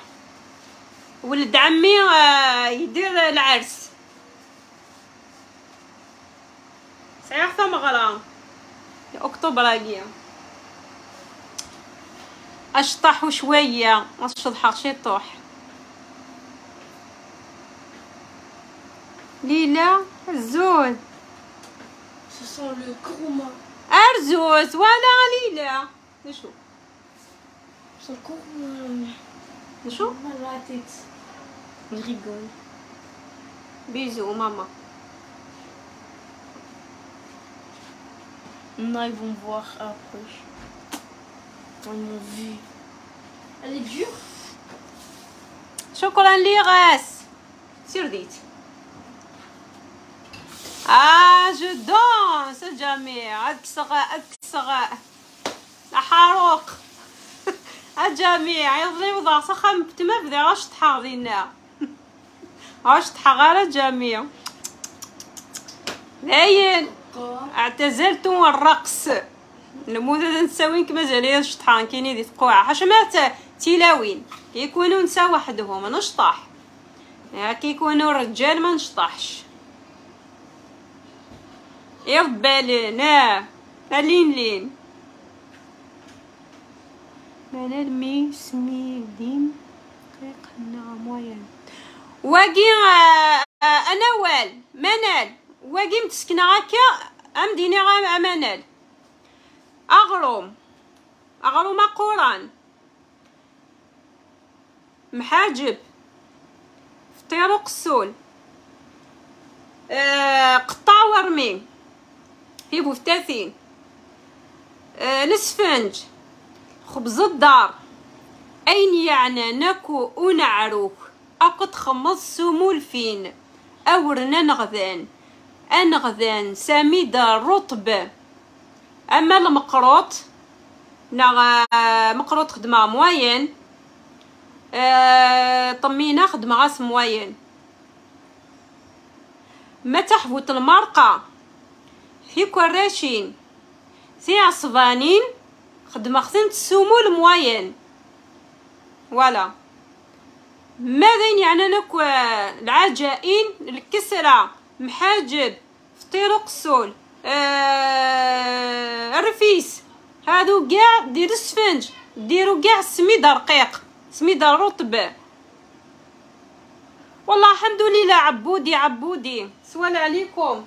ولد عمي آه يدير العرس. صحيح في مغرى أكتوبر هاكيا اشطح شوية ما تشطحش يطوح ليلى؟ الزود Ce sent le gourmand. ارزوز ولا ليلى نشوف Ce gourmand. نشوف mal à la tête. Il rigole. بيزو ماما Non, ils vont me voir après. Ils m'ont vu. Elle est dure شكرا لغاس سير ديت آه جو دونس الجميع اكسغاء اكسغاء حاروق الجميع يضري وضع سخم بتما بذي غاش تحاضينا غاش تحغار الجميع Quoi اعتزلت الرقص. نموذج نساوين كما زالي شطحان كاين دي تقوع حشمات تيلاوين. كيكونوا نساء وحدهم نشطح. كيكونوا رجال ما نشطحش. يرد بالنا لين لين. منال مي سمي ديم دقيق نعم وين واقي آه، أنا وال منال. واقي متسكنه هكا أم ديني غا منال. أغروم. أغروم قرآن. محاجب. فطير قسول آه قطع ورمي في بوفتاثين آه خبز الدار. أين يعني نكو ونعروك أقد خمص سمول فين أورنا نغذان. أنغذان سميدة رطبة أما المقروط؟ نغ مقروط خدمة موين آه طمينا خدمة غاس موين ما تحفوت المرقة؟ في كراشين في عصبانين خدمة خصن السمول موين. ولا ماذا يعني نكو العجائن؟ الكسرة محاجب فطير قسول آه الرفيس. هادو كاع دير السفنج ديرو كاع السميدة رقيق سميدة رطب والله الحمد لله عبودي عبودي. سوال عليكم.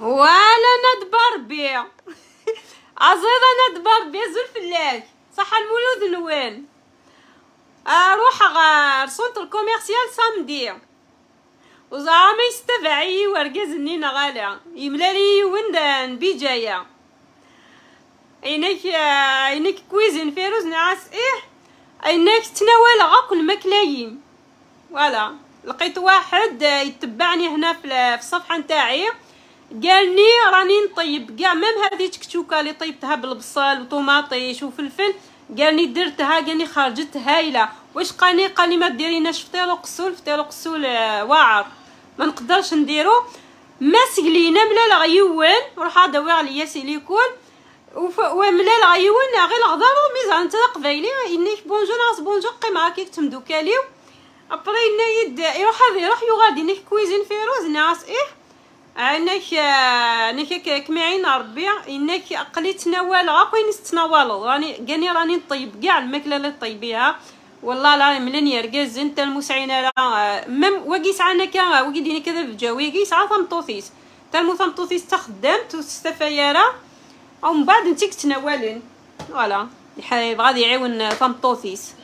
ولا ندبر بيع عزيزة بيع زول فلاك صح المولود نوين أروح غار سونتر كوميرسيال سامدي وزعما يستبعي ورقز نينا غالا يملالي وندان بجاية عينك عينك كويزين فيروز نعاس. إيه؟ عينك تناول غاكل المكلايين فوالا. لقيت واحد يتبعني هنا في الصفحة نتاعي. قالني راني نطيب. كاع ميم هذيك كتشوكه اللي طيبتها بالبصل وطوماطيش وفلفل. قالني درتها قالني خرجت هايلة. واش قالني قالني ما ديريناش فطير وقسول فطير وقسول آه، واعر. ما نقدرش نديرو. ما سقلينا ملا غيون وراح ادوي عليا سيليكون. وملا غيون غير الغدار وميزان. أنت قبايلي انك بونجو ناس بونجو قيمة كيك تمدوكاليو ابري إنا يد يروح يروح يغادي نيك كويزين فيروز ناس إيه. انك انك كمعين ربي انك قلي تناول غاكوين نستناولو راني قاني راني نطيب كاع الماكلة اللي طيبيها والله لا ملن يرقز انت المسعينه لا مم وقي ساعه كا وقي كذا بجاوي قي ساعه ثمطوثيس تالمو ثمطوثيس تخدمت وستفيارة أو من بعد نتيك تناولن فوالا. يحب غادي يعاون ثمطوثيس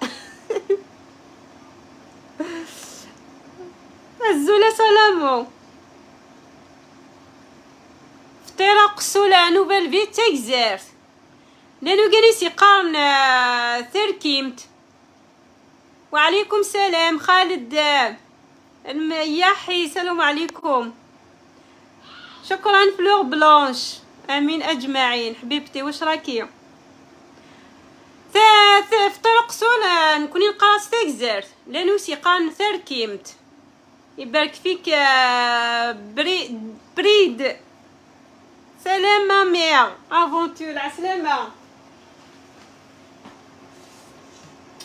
الزولة سلامو. فطيرة قسولة نوبل في تكزارت لانو جالس يقارن آه، ثركيمت. وعليكم سلام خالد. المياحي السلام عليكم. شكرا فلور بلانش. آمين أجمعين. حبيبتي واش راكي؟ ث- ث- فطيرة قصون آه، نكوني نقاس تكزرت لانو سيقان ثركيمت يبارك فيك آه، بريد بريد. سلامة مير. افونتور عسلامة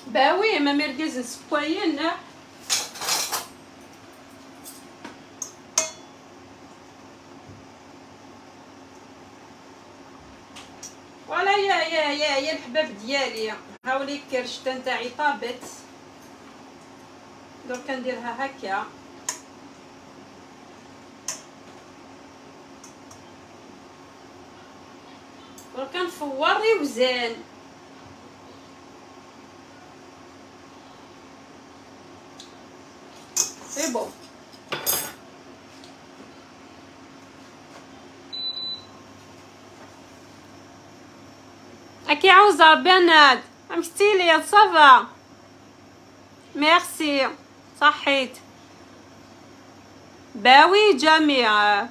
باوي ما مركز سبوين ولا يا يا يا يا الحباب ديالي هاوليك الرشته نتاعي طابت درك نديرها هكا درك نفوري وزان سي بون اكي عاوزة بنات امشتيلي يا صفا ميرسي. صحيت. باوي جميع.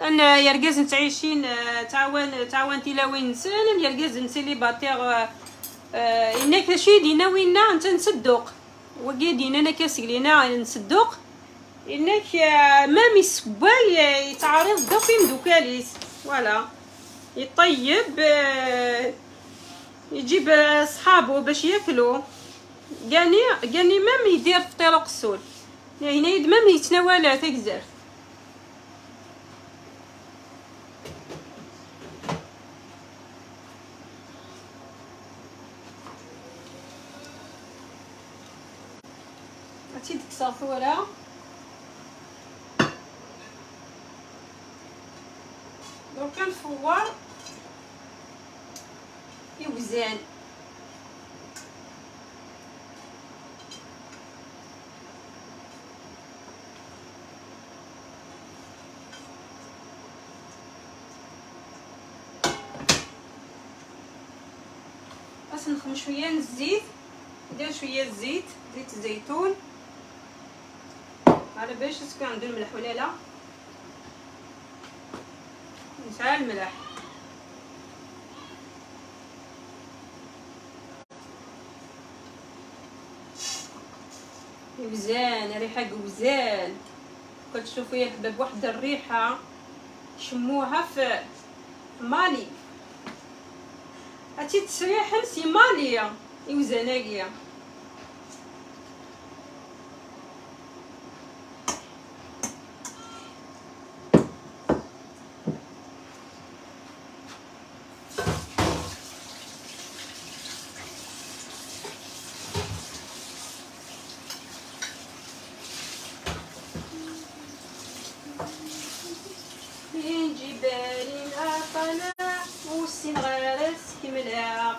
أنا يرجز نتعيشين تعاون تعاون تلاوين نسان يرجز نسيلي باتيغ إنك شي دينا وينا أنت نصدق. وقي دينا أنا كاسقلينا نصدق. إنك مامي سواي يتعارض دوك مدوكاليس فوالا. يطيب يجيب صحابو باش ياكلوا قاني قاني مام يدير فطير قسول يعني هنا مام يتناول تكزر هاتي ديك الصافورة؟ دركا نفور يوزان بس نخدم شوية الزيت ندير شوية الزيت زيت الزيتون على باش تكون عنده الملح ولا لا؟ نشعل الملح. وزان ريحة قوزان كتشوفوا يا الحباب واحد الريحة شموها في مالي. هاتي تسريح سي مالية يوزاناكيا من جبال أقنا والسين غارس كملا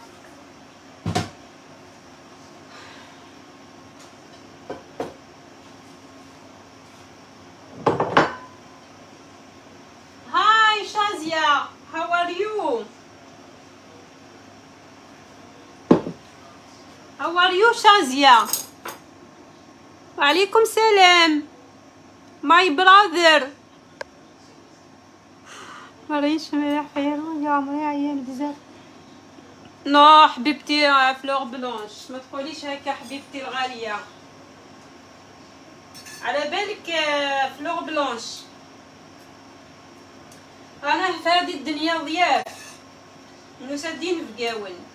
هاي شازيا how are you how are you شازيا وعليكم سلام my brother. مريش مليح فيرو يا عمري عيان بزاف. non حبيبتي Fleur Blanche. ما تقوليش هكا حبيبتي الغالية. على بالك Fleur Blanche؟ أنا في هذه الدنيا ضياف. مسدين في قاون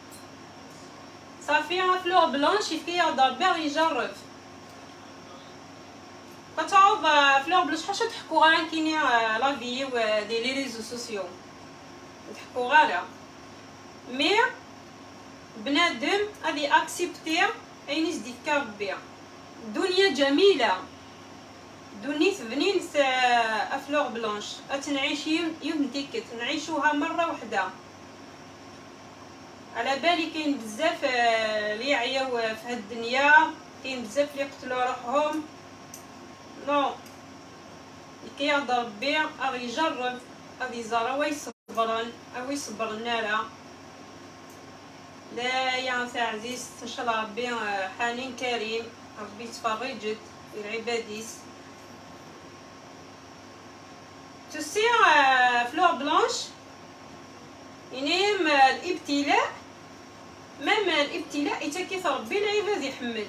صافي فلور بلونش فيها ضربه يجرب كتعوض فلور بلونش حاجة تحكوا غير كيني لا فيديو دي لي ريزو سوسيو. تحكوا غالا. مي بنادم غادي اكسبتي اين جديد كربي دنيا جميلة. دنيت بنين افلور بلونش أتنعيش يوم تيكت. نعيشوها مرة واحدة على بالي كاين بزاف آه، اللي يعياو في هاد الدنيا. كاين بزاف اللي قتلوا روحهم. نو كي يهضر ربي غادي يجرب غادي يزرع ويصبرن أو يصبر النارا لا يا انت عزيز ان شاء الله ربي حنين كريم ربي يتفرجك العباديس تسي فلور بلانش ينام الابتلاء مام الابتلاء حتى كيف ربي العباد يحمل.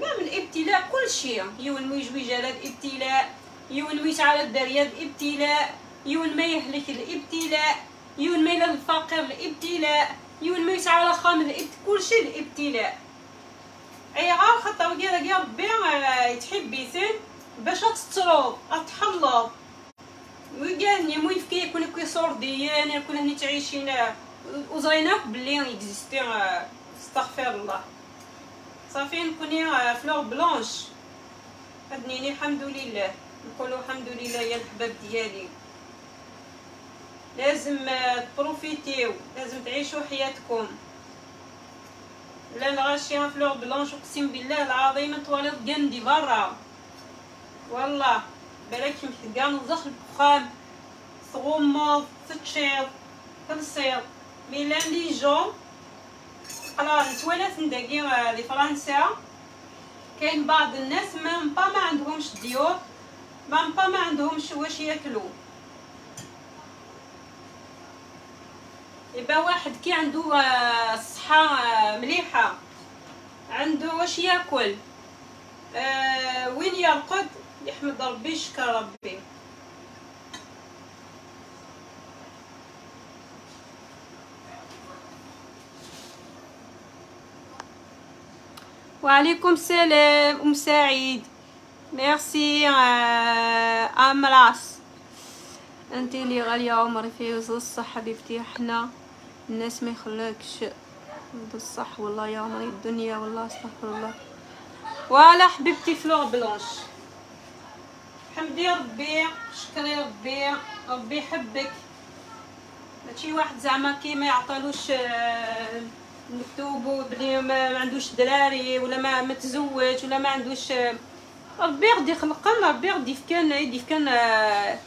ما من الابتلاء كل شيء. يون ويجويج على الابتلاء يون ويش على الدريا الابتلاء يون ما يهلك الابتلاء يون ما الفقر الابتلاء يون ما يسعى على خام كل شيء الابتلاء. أي غا خاطر كاع كاع ربي يتحب يثن باش تتروض تحلض وكاع مو يفكي يكون كيصور ديان يكون هني تعيشين وزريناك بلي اكزيستي استغفر الله صافي نكوني فلور بلونش هدنيني الحمد لله نقولوا الحمد لله يا الحباب ديالي لازم تبروفيتيو لازم تعيشوا حياتكم لا الغاشيه فلور بلونش اقسم بالله العظيم طواليط جندي برا والله بالك يمكن كاع نوضخ البخام تغمض تتشيط تنصير مي لأن لي جون قرا نتولات نداكي لي فرنسا كاين بعض الناس ما با ما عندهمش ديور ما با ما عندهمش واش ياكلوا يبقى واحد كي عنده الصحة مليحة عنده واش ياكل وين يرقد يحمد ربي يشكر ربي وعليكم السلام أم سعيد. ميرسي أم راس. أنت اللي غالية عمري في الصح حبيبتي إحنا الناس ما يخلكش بالصح والله يا عمري الدنيا والله أستغفر الله. ولا حبيبتي Fleur Blanche. حمدي ربي شكري ربي ربي يحبك. ماشي واحد زعما كي ما يعطالوش آه، مكتوب بلي ما عندوش دراري ولا ما متزوج ولا ما عندوش آه، ربي غادي يخلقنا ربي غادي يفكان يدي فكان آه،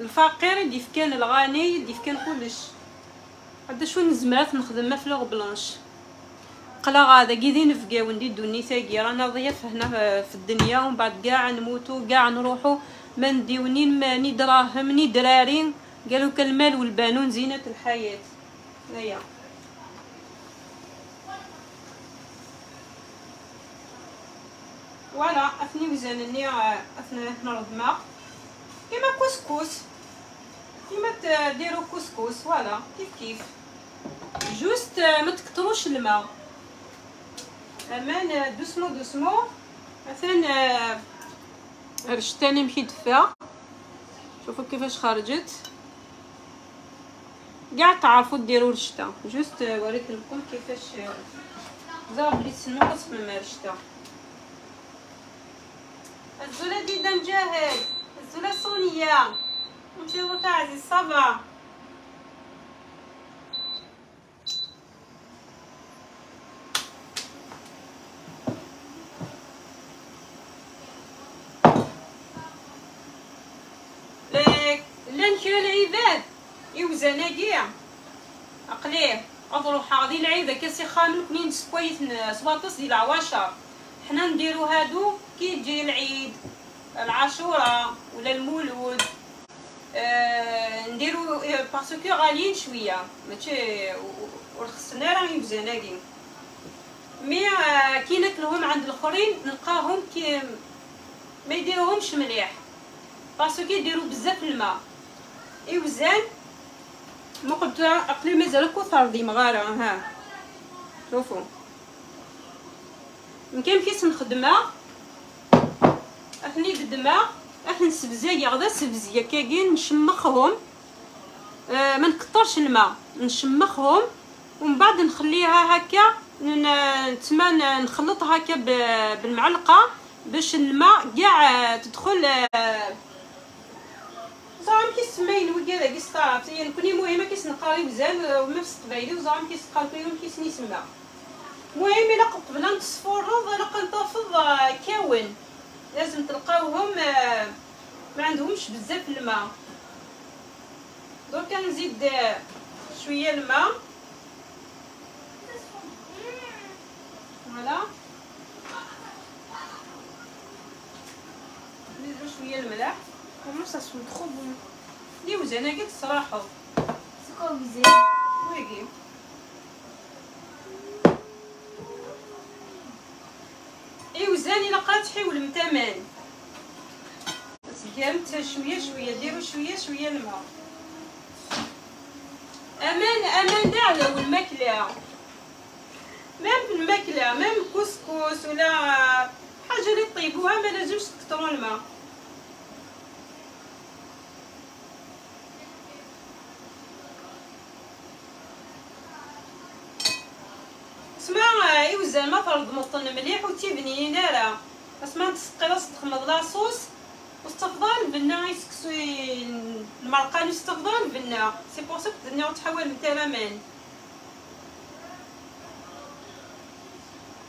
الفقير يدي فكان الغني يدي فكان كلش. هذا شو نزمرات نخدم ما فلوغ بلانش. قلا غادا كيدي نفقا وندي دوني ثاقي رانا ضيف هنا في الدنيا ومن بعد كاع نموتو كاع نروحو ما نديوني ما دراهم ني دراري قالوا كالمال والبانون زينة الحياة. هيا. voilà أثني وزانني أثني نرض ما كيما كسكس كيما ديرو كسكس voilà كيف كيف. juste ما تكتروش الماء. aman doucement doucement. مثلا رشتاني مشيت فيها شوفوا كيفاش خرجت. كاع تعرفوا ديروا الشتا juste وريت لكم كيفاش زعما بلي تسنو ما الشتا الزولة ديدا مجاهد الزولة صونيه انتي عزيز صافا لأن العباد يوزانا كاع عقليه أضرو حاضي العيده كاسي خامل كنين سكويت سواطس ديال العواشر. حنا نديرو هادو. كي تجي العيد العاشورة ولا المولود. آه نديرو باسكو غاليين شوية ماشي ورخصنا راه يوزاناكي مي آه كي ناكلهم عند الآخرين نلقاهم كي ما يديروهمش مليح. باسكو يديروا بزاف الماء. يوزان ما قلت عقلي مازال كثر دي مغارة ها. شوفوا يمكن كيس نخدمها. اثني قدما إحنا نسبزايا غدا سبزية. كاين نشمخهم آه ما نكثرش الماء نشمخهم ومن بعد نخليها هكا نتما نخلطها هكا بالمعلقة باش الماء كاع تدخل آه زعما كيسماين وكذا كيستعرف يعني كوني مهمة كيسنقاري بزاف وما في القبايلي وزعما كيسقال يوم كيسنيسما المهم إلا قبل نتصفو الرز الا كنتفض كاون. لازم تلقاوهم ما عندهمش بزاف الماء. دركا نزيد شوية الماء. فوالا. نزيدو شوية الملح. Comment ça sent trop bon. دي وزينه قلت الصراحه C'est quoi vous قرات تحيول من تمن. تقامت شوية شوية ديروا شوية شوية الماء. أمان أمان دا على الماكلة. في الماكلة ميم الكسكس ولا حاجة اللي طيبوها ما لازمش تكثروا الماء. اسمع يوزع ما فرض مطن مليح وتيبني نارا اسمع تسقي راس تخمض لاصوص واستفضل البنا يسكسو المرقان يستفضل البنا سي بور سا الدنيا تحول من تماما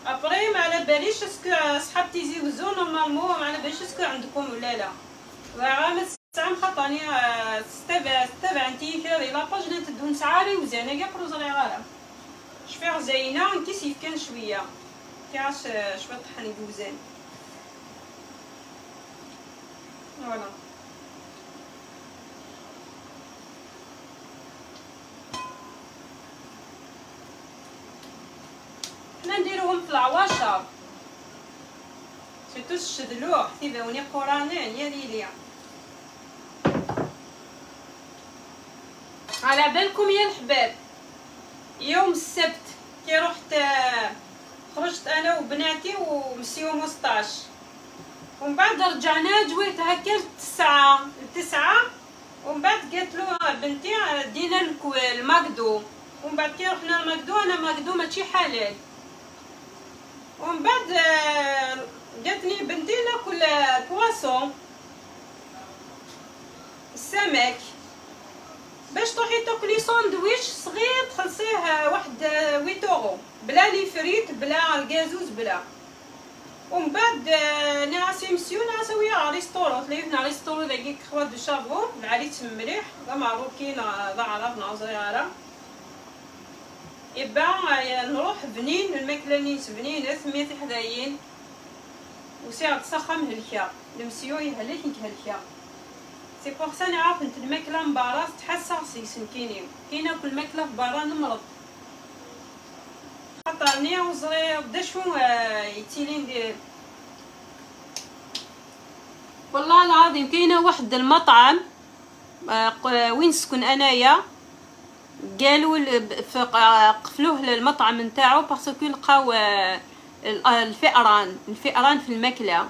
ابري ما على باليش أسكو صحاب تيزيوزو نورمالمون ما على باليش أسكو عندكم ولا لا. راه ما تسعم خطاني تتابع تتابع انتي كي لاباج اللي تدون سعاري وزانه كاع بروز غالا شفيغ زينة نكيسيف كان شوية. كاش شوية طحن يدوزان. فوالا. حنا نديروهم في العواشر. سيتو الشدلوح تيباوني قرانين يا ليليا على بالكم يا الحباب يوم السبت كي رحت خرجت أنا وبناتي و monsieur Moustache. ومن بعد رجعنا جويت هكا للتسعة للتسعة ومن بعد قالت له بنتي دينا الماكدو ومن بعد كي رحنا الماكدو أنا ماكدو ماشي حلال ومن بعد قالت لي بنتي ناكل بواسون السمك. باش تروحي تاكلي ساندويتش صغير واحد ويتورو بلا لي فريت بلا الكازوز بلا. ومن بعد مسيو نعسي ويا على ريستورون تلاقيت على ريستورون داكيك خوا دو شافون العريت مليح. ذا معروف كاين ذا عرف نعزيارة إبا نروح بنين الماكلة نيس بنين ثمية حدايين. وساعة تسخم هلكا المسيو يهلك هلكا سي بوغ سا نعرف نت الماكلة من برا تحس راسي كاينين كي ناكل الماكلة في برا نمرض. خاطرني وصغير بدا شو يتيلي ندير والله العظيم كاينة واحد المطعم وين سكن انايا قالوا قفلوه للمطعم نتاعو parce que لقاو الفئران الفئران في الماكله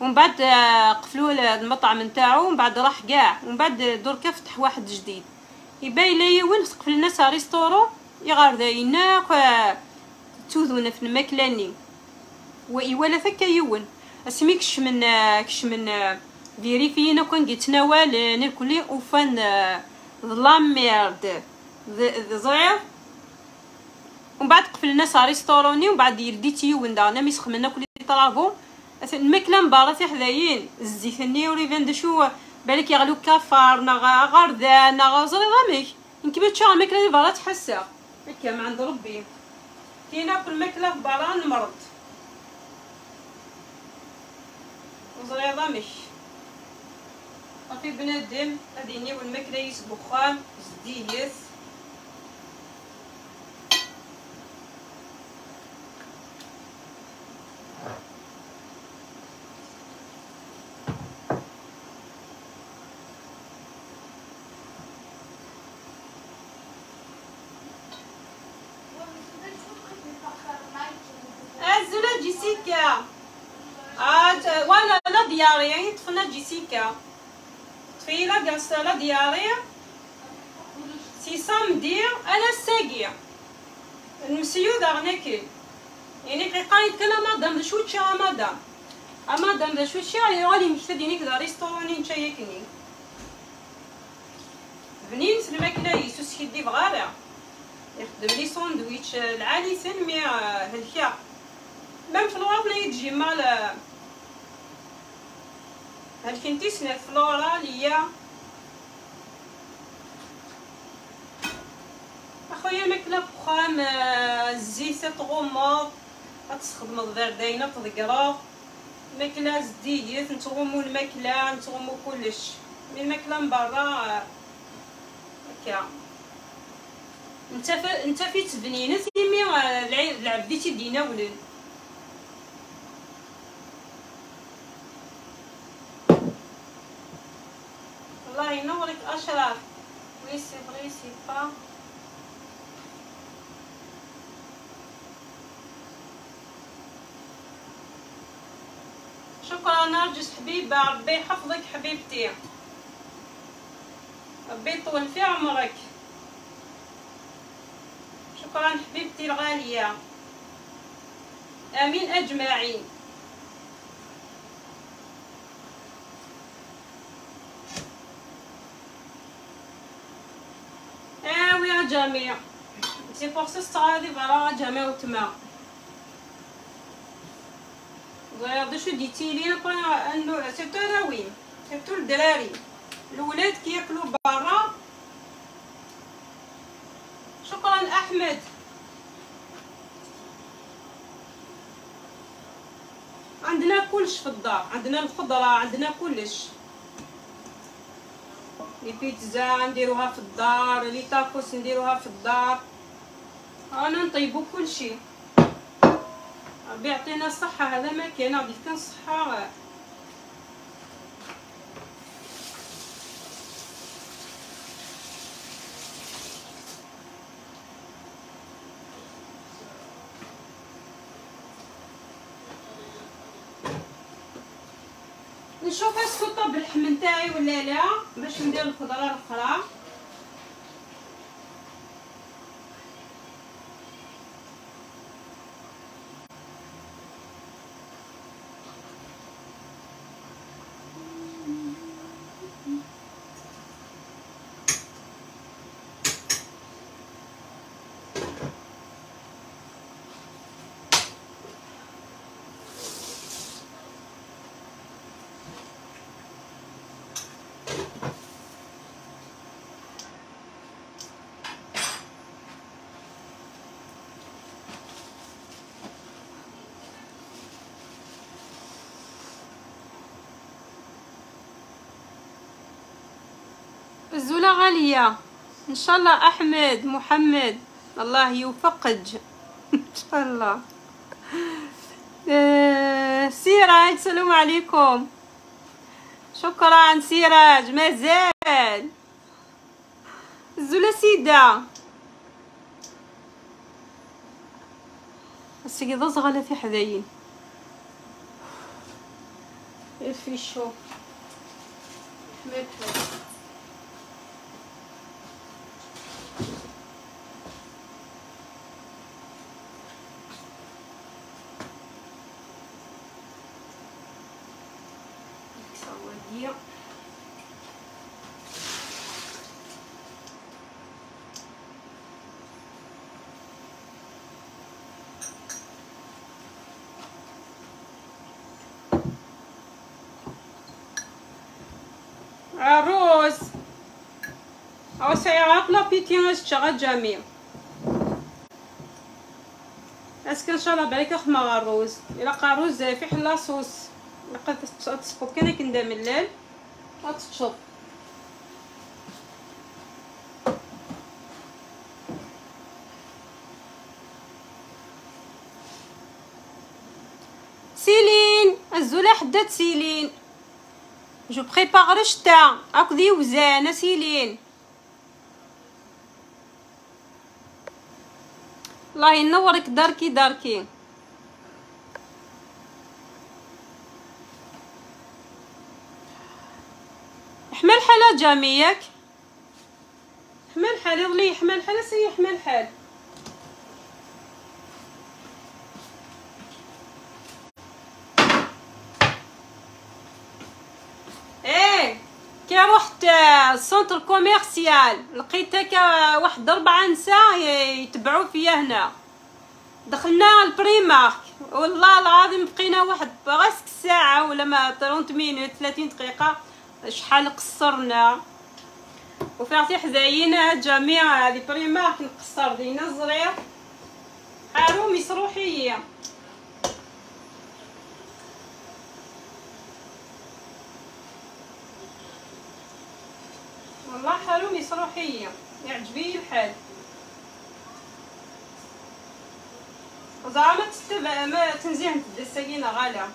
ومن بعد قفلوه المطعم نتاعو ومن بعد راح كاع ومن بعد دركا فتح واحد جديد يبين لي وين تقفل الناس restaurant يغار داينا توذونا في الماكلاني ولا فكا يون اسمي كش من كش من فيريفينا كون يتناول ناكل وفان ظلام ميرد ظعير ومن بعد قفلنا صار ريستوروني ومن بعد يرديت يون دانا ميسخ منا كل طرافو الماكله من برا حداين الزيت وريفان دشو بالك يغلو كافار نغا غردان نغا زري غاميك يمكن تشغل الماكله دي برا تحسها هكا من عند ربي. كي ناكل ماكلة برا نمرض. وزري ضمش صافي بنادم غادي نيو الماكله يسبخام زديهيس عزوله جيسيكا آه وأنا لا دياري طفنا جيسيكا طفيله جالسه لا دياري سي سامدي أنا ساقية المسيو داغنيكي يعني قيقان يتكلم مادام دا شوتشي مادام مادام دا شوتشي يعني غادي مكتديني كدا ريستوروني نشايكني بنين الماكله يسوس كيدي بغارة يخدم لي ساندويتش العالي سن مي هلكا ميم في الوطن يتجي مال هل كنتي سنة فلورا ليا؟ أخويا ماكله بخام الزيت تغمض تخدم داينه تذكرا ماكله زديديت نتغمو الماكلة نتغمو كلش. من الماكلة من برا هكا. انت ف... انت في تبنينة تيمي العبدي تيدينا ولد الله اشرف وي سي فري سي با شكرا نرجس حبيبة ربي يحفظك حبيبتي ربي يطول في عمرك شكرا حبيبتي الغالية امين اجمعين ايوا يا جميع c'est pour ça غادي برا جميع وتما غير شو ديتي لي؟ إنه surtout أنا وين؟ surtout الدراري الولاد كيأكلوا برا. شكرا أحمد. عندنا كلش في الدار. عندنا الخضرة عندنا كلش. les pizzas نديروها في الدار les tacos نديروها في الدار. أنا نطيبو كلشي. ربي يعطينا الصحة هذا ما كاين غادي كان صحة. نشوف اسكو طاب اللحم نتاعي ولا لا باش ندير الخضرة الأخرى. الزولة غالية. إن شاء الله أحمد محمد. الله يوفقج. إن شاء الله. آه، سراج السلام عليكم. شكرا سراج مازال الزولة سيدة. السيدة صغالة في حمد حمد سوادية عروس. أو سيارات لا بيتيان اشتغل جميع. أسكن إن شاء الله بالك خما غروز إلى قاروز في حلاصوص لقد تصفو كان كندا ملال غتشوف سيلين. الزوله حدات سيلين. جو بريبار الشتا اكدي وزانه سيلين الله ينورك داركي داركي. حمل حالة جاميك. حمل حال يضلي حمل حال سي حمل حال إيه كي رحت ال centre commercial لقيت هكا واحد ربعة نساء يتبعوا فيا هنا. دخلنا ال Primark. والله العظيم بقينا واحد براسك ساعة ولا ما 30 minutes 30 دقيقة. شحال قصرنا؟ وفي عرفتي حذاينا جميع هذه Primark نقصر دينا الزرير حاروم يصروحيه والله حاروم يصروحيه يعجبني الحال. زعما ما تنزيه تبدا السكينة غاله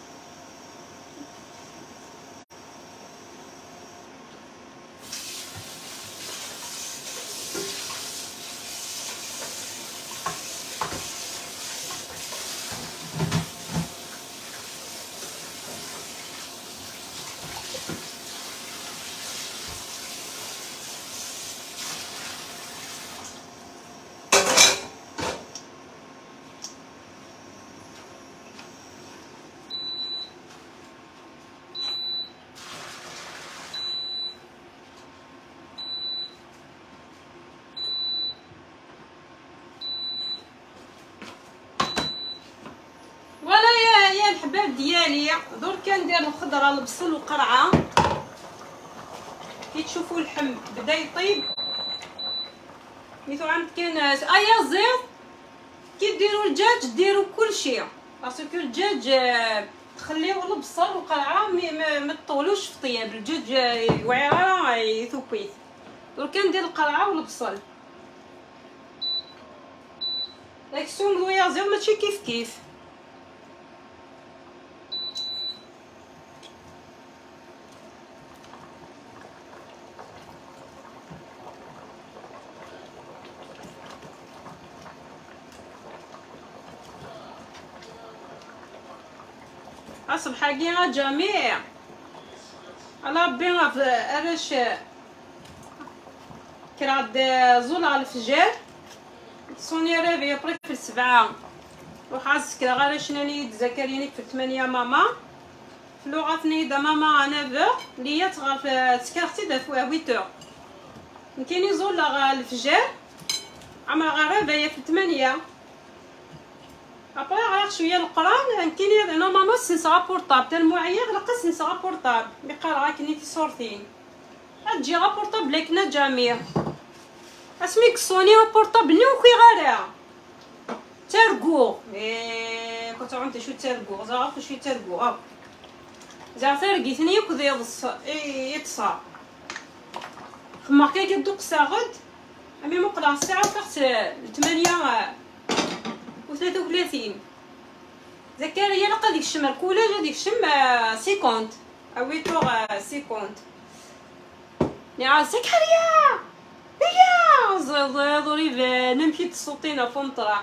ديالي درك ندير الخضره البصل والقرعه كي تشوفوا اللحم بدا يطيب. ميتو عند كاين ايا زيت. كي ديروا الدجاج ديروا كلشي. parce que الدجاج آه، تخليو البصل والقرعه ما تطولوش في طياب. الدجاج وعيره يثوبيت درك ندير القرعة والبصل داك السوم الويازير ماشي كيف كيف يا جميع على بينا في أرش كراد زولا الفجر. سوني رافي بريك في السبعة. وحاس كرا غير شناني تذكريني في الثمانية ماما. في اللغة دا ماما أنا فو ليا تغار في تسكرتي دا فوا ويتور نكيني زولا الفجر. أما غير في الثمانية. ابري غير شوية القران كاين نورمالمون سنسغا بورطابل تال معيا غلقا سنسغا بورطابل مي قرا كني في صورتين تجي غا بورطابل لكنا جميع اسمي كسوني بورطابل نو كي غارا ترقو إيه كنت عمت شو ترقو زعرف شو ترقو آه زعرف ترقيتني كذا يضص يتصا خما كي كدوق ساغد امي مقرا الساعة فقط 8 وثلاثة زكريا لقى ديك الشم الكولا ديك الشم سيكونت. اويتوغ سيكونت. يا زكريا! هيا ضريب نمشي تصوتينا فمطرع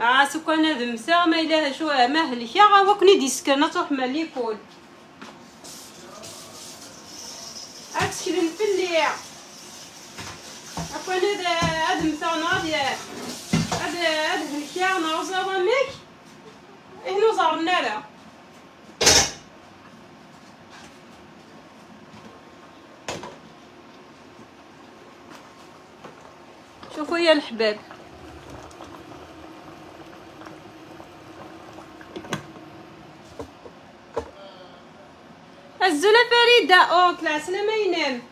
آه سكان هذا مسا ما إله شو ما هلك يا وكني ديسكنا تروح مالي كول عكس كده نفلي. أكون هذا هذا مسا ناضي هاد هاد الكيا نعوزا ضميك إهنو زارنا لا شوفوا يا الحباب. الزولة فريدة اوك العسلة ما ينام.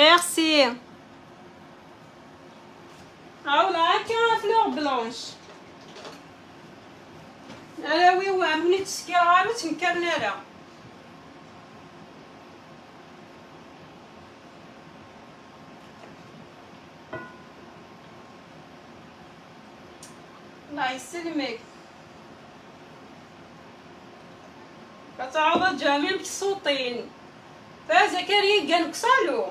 Merci. هاو كان فلور بلونش أنا وي وعمني تسكي غارو تنكرنا لا الله يسلمك كتعوض جميع الصوتين فزكريا قال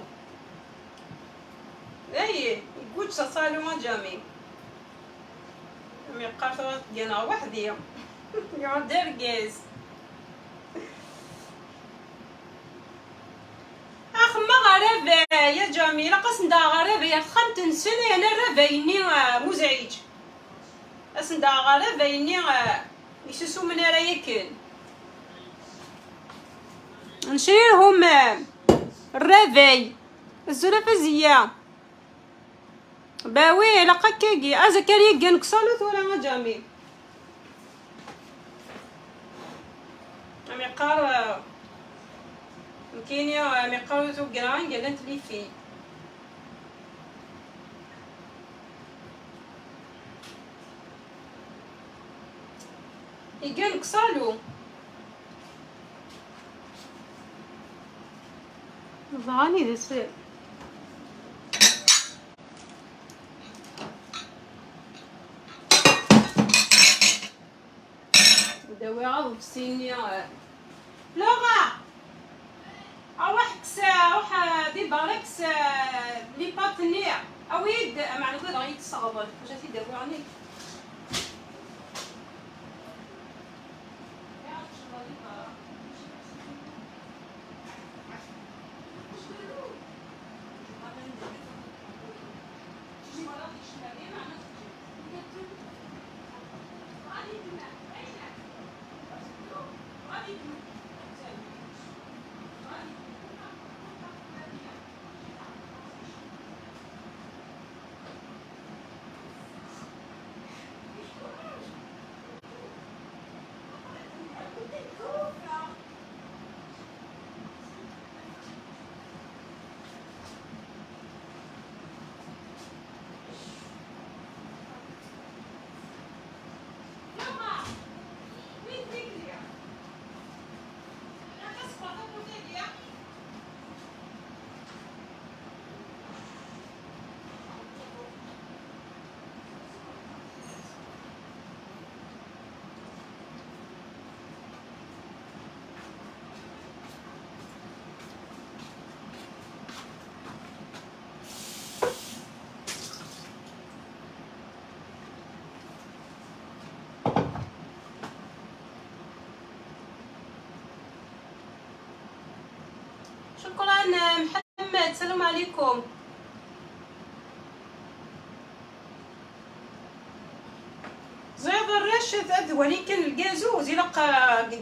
ما جامي. مي قاطرة ديالنا وحدي. يا درقيز أخ ما غرابة يا جميلة قصن دا غرابة يا خمت سنة أنا ربيني مزعج. اسن دا غرابة يني يسسو من رايكن نشريهم الرافي الزلفة زيا. باوي لقا كاكي ازا كان يقن كسالوت ولا ما جامي. امي قار مكينيا امي قار تو قران قالت لي في. يقن كسالو ظهرني ذا دواء وفسيني لغة أروح كس أروح دي باركس لي باتني أويد مع الغد غيت الصغبة جاتي السلام عليكم. زيد الرشد هذا ولكن الكازوز إلى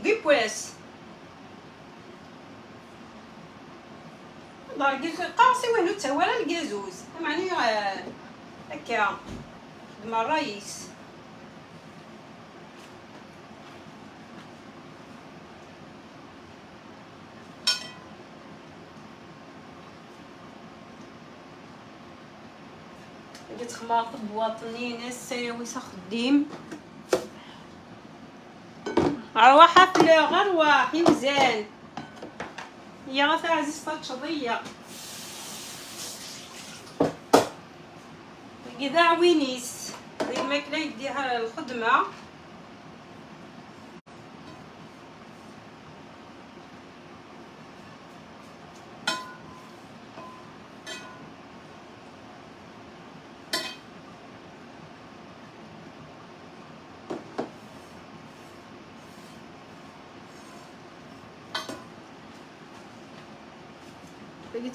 كيبواس قاصي وين تا ولا الكازوز معني هكا خدم الرئيس. قلت خماط بواطني ناس ويسا خديم رواح حفلة غرواح يمزان يا غفا عزيز تشضية كذا عوينيس. الماكلة يديها الخدمة.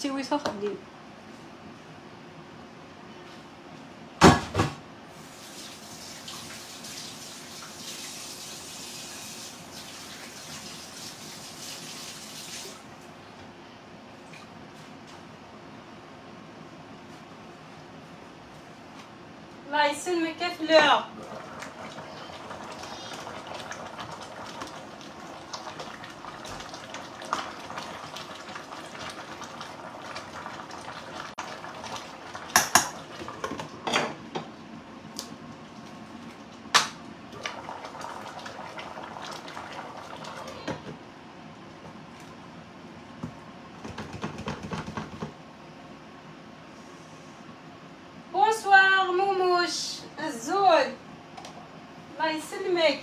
قلتي ويسا خديم الله يسلمك يا فلور bonsoir موموش الزول الله يسلمك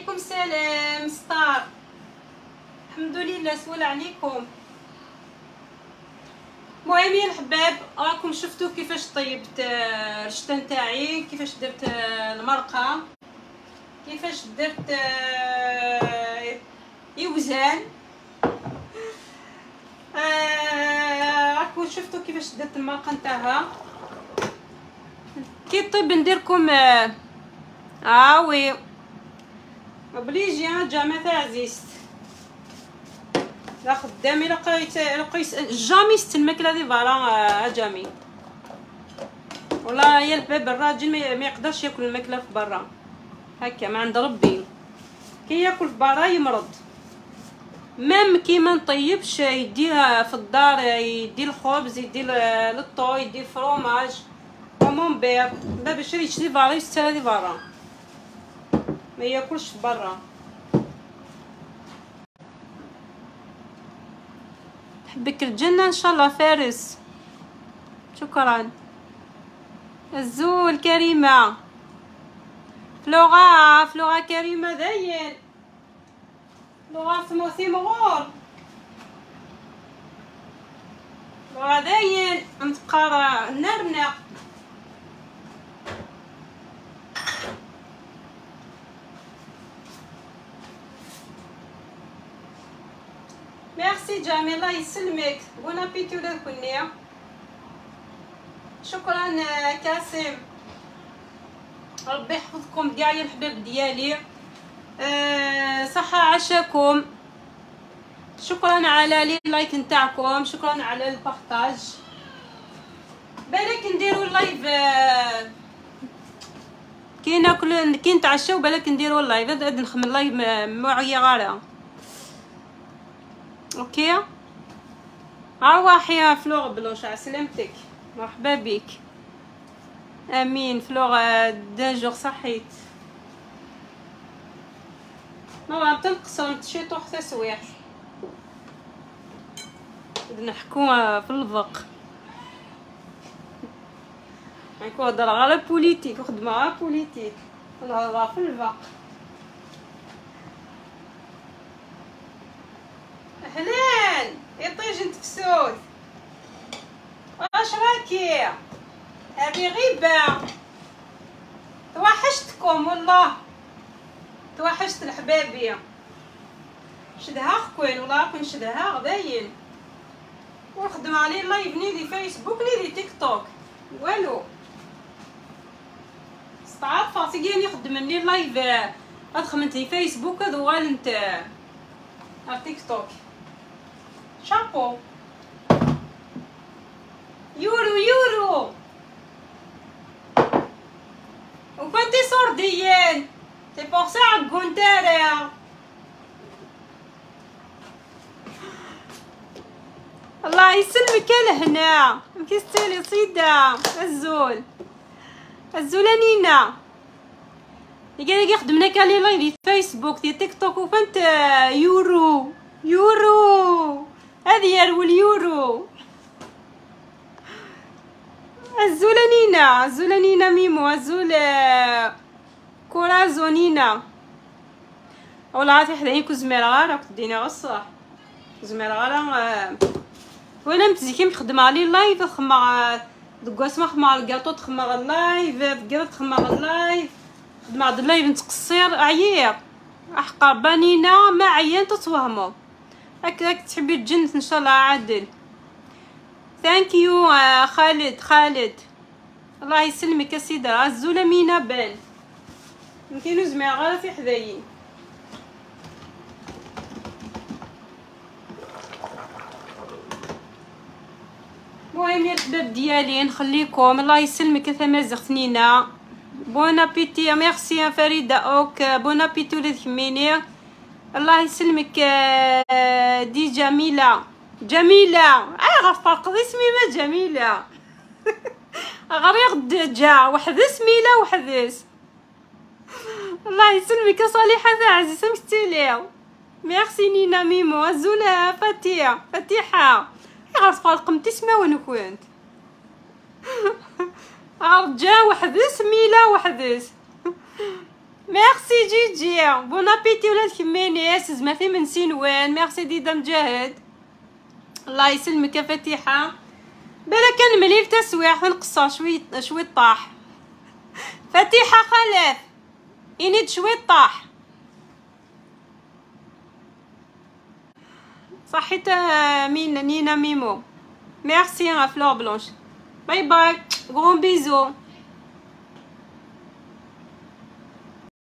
وعليكم السلام. ستار. الحمد لله سول عليكم. المهم يا الحباب راكم شفتوا كيفاش طيبت آه، الرشته نتاعي كيفاش درت آه، المرقة كيفاش درت آه، يوزان راكم شفتوا كيفاش درت المرقة نتاعها. كي طيب نديركم آه oui. obligé ها جامعة عزيزت لا خدامي لا قيت لا قيس جامي ست الماكله دي فوالا جامي والله يا الباب الراجل ما يقدرش ياكل الماكله في برا هكا ما عند ربي كي ياكل في برا يمرض ميم كي ما نطيبش يديها في الدار يدي الخبز يدي للطو يدي الفروماج ومون بير لا باش يشري فارا يستري فارا ما ياكلش برا. حبك الجنة؟ إن شاء الله فارس. شكرا. الزول كريمة. فلوغا فلوغا كريمة داين فلوغا ثموثي مغور فلوغا داين نتقارا نرنق. ميرسي جامي الله يسلمك bon appétit لكم شكرا آه، كاسم ربي يحفظكم. كاع يا الحباب ديالي. أه صحة عشاكم. شكرا على les likes نتاعكم. شكرا على ال partage بالك نديرو ال live أه كي ناكل كي نتعشاو بالك نديرو ال live هذا نخمم ال live معايا غاره أوكي؟ ارواح يا فلوغ بلوش على سلامتك. مرحبا بك. آمين. فلوغ دان صحيت. ما تنقصر نتشيطو حتى سوايع نحكو في الفق. نكون هضر على بوليتيك وخدمة على بوليتيك نهضر في الفق. اهلين يطيج انت في سود هذه غيبة توحشتكم والله توحشت الحبابية شدها خوين والله كون شدها غداين ونخدم عليه لايف نيدي فيسبوك نيدي تيك توك والو استعرف تيجيني يخدم لي لايف ادخل انت فيسبوك هذا غال انت تيك توك شابو يورو يورو وكنتي سورديين سي بور سا عكونتاريا الله يسلمك لهنا مكيستيلي صيدا الزول الزولة نينا يقال يخدمنا كالي لايف فيسبوك دي تيك توك وفانت يورو يورو هذه يرو اليورو الزولة نينا الزولة نينا ميمو الزولة كورازو نينا ولا عاد حدايا كوزميرا راك تديني غصة زميرا غالا وأنا متزيكي مخدمة علي لايف خما دكواس ما خما الكاطو تخما اللايف فكرة تخما اللايف خدمة عاد اللايف نتقصير عيير. احقر بانينا ما عيان تتوهمو. هكذاك تحبي تجنت إن شاء الله عادل. ثانك يو خالد خالد. الله يسلمك يا سيدي الزوله مينا بان يمكن غير في حذايين. المهم يا الحباب ديالي نخليكم. الله يسلمك يا ثمازغ ثنينه بون ابيتي ميرسي فريده اوك بون ابيتو للخميني الله يسلمك دي جميلة. جميلة. أي غفرق اسمي ما جميلة. غريق دجا وحد سميله وحد الله يسلمك صالحة عزيزه مكتيلي ميرسي نينا ميمو الزوله فتيح فتيحه غرفق قمتي سما وين كنت رجا وحد سميله وحد ميرسي جيجي بون ابيتي ولاد كمينيس زمرتي من سينوان ميرسي ديدا مجاهد الله يسلمك يا فتيحة بلا كان مليل تسويح ونقصر شوي شوي طاح فتيحة خلف ينيد شوي طاح صحيت مين نينا ميمو ميرسي فلور بلونش باي باي غون بيزو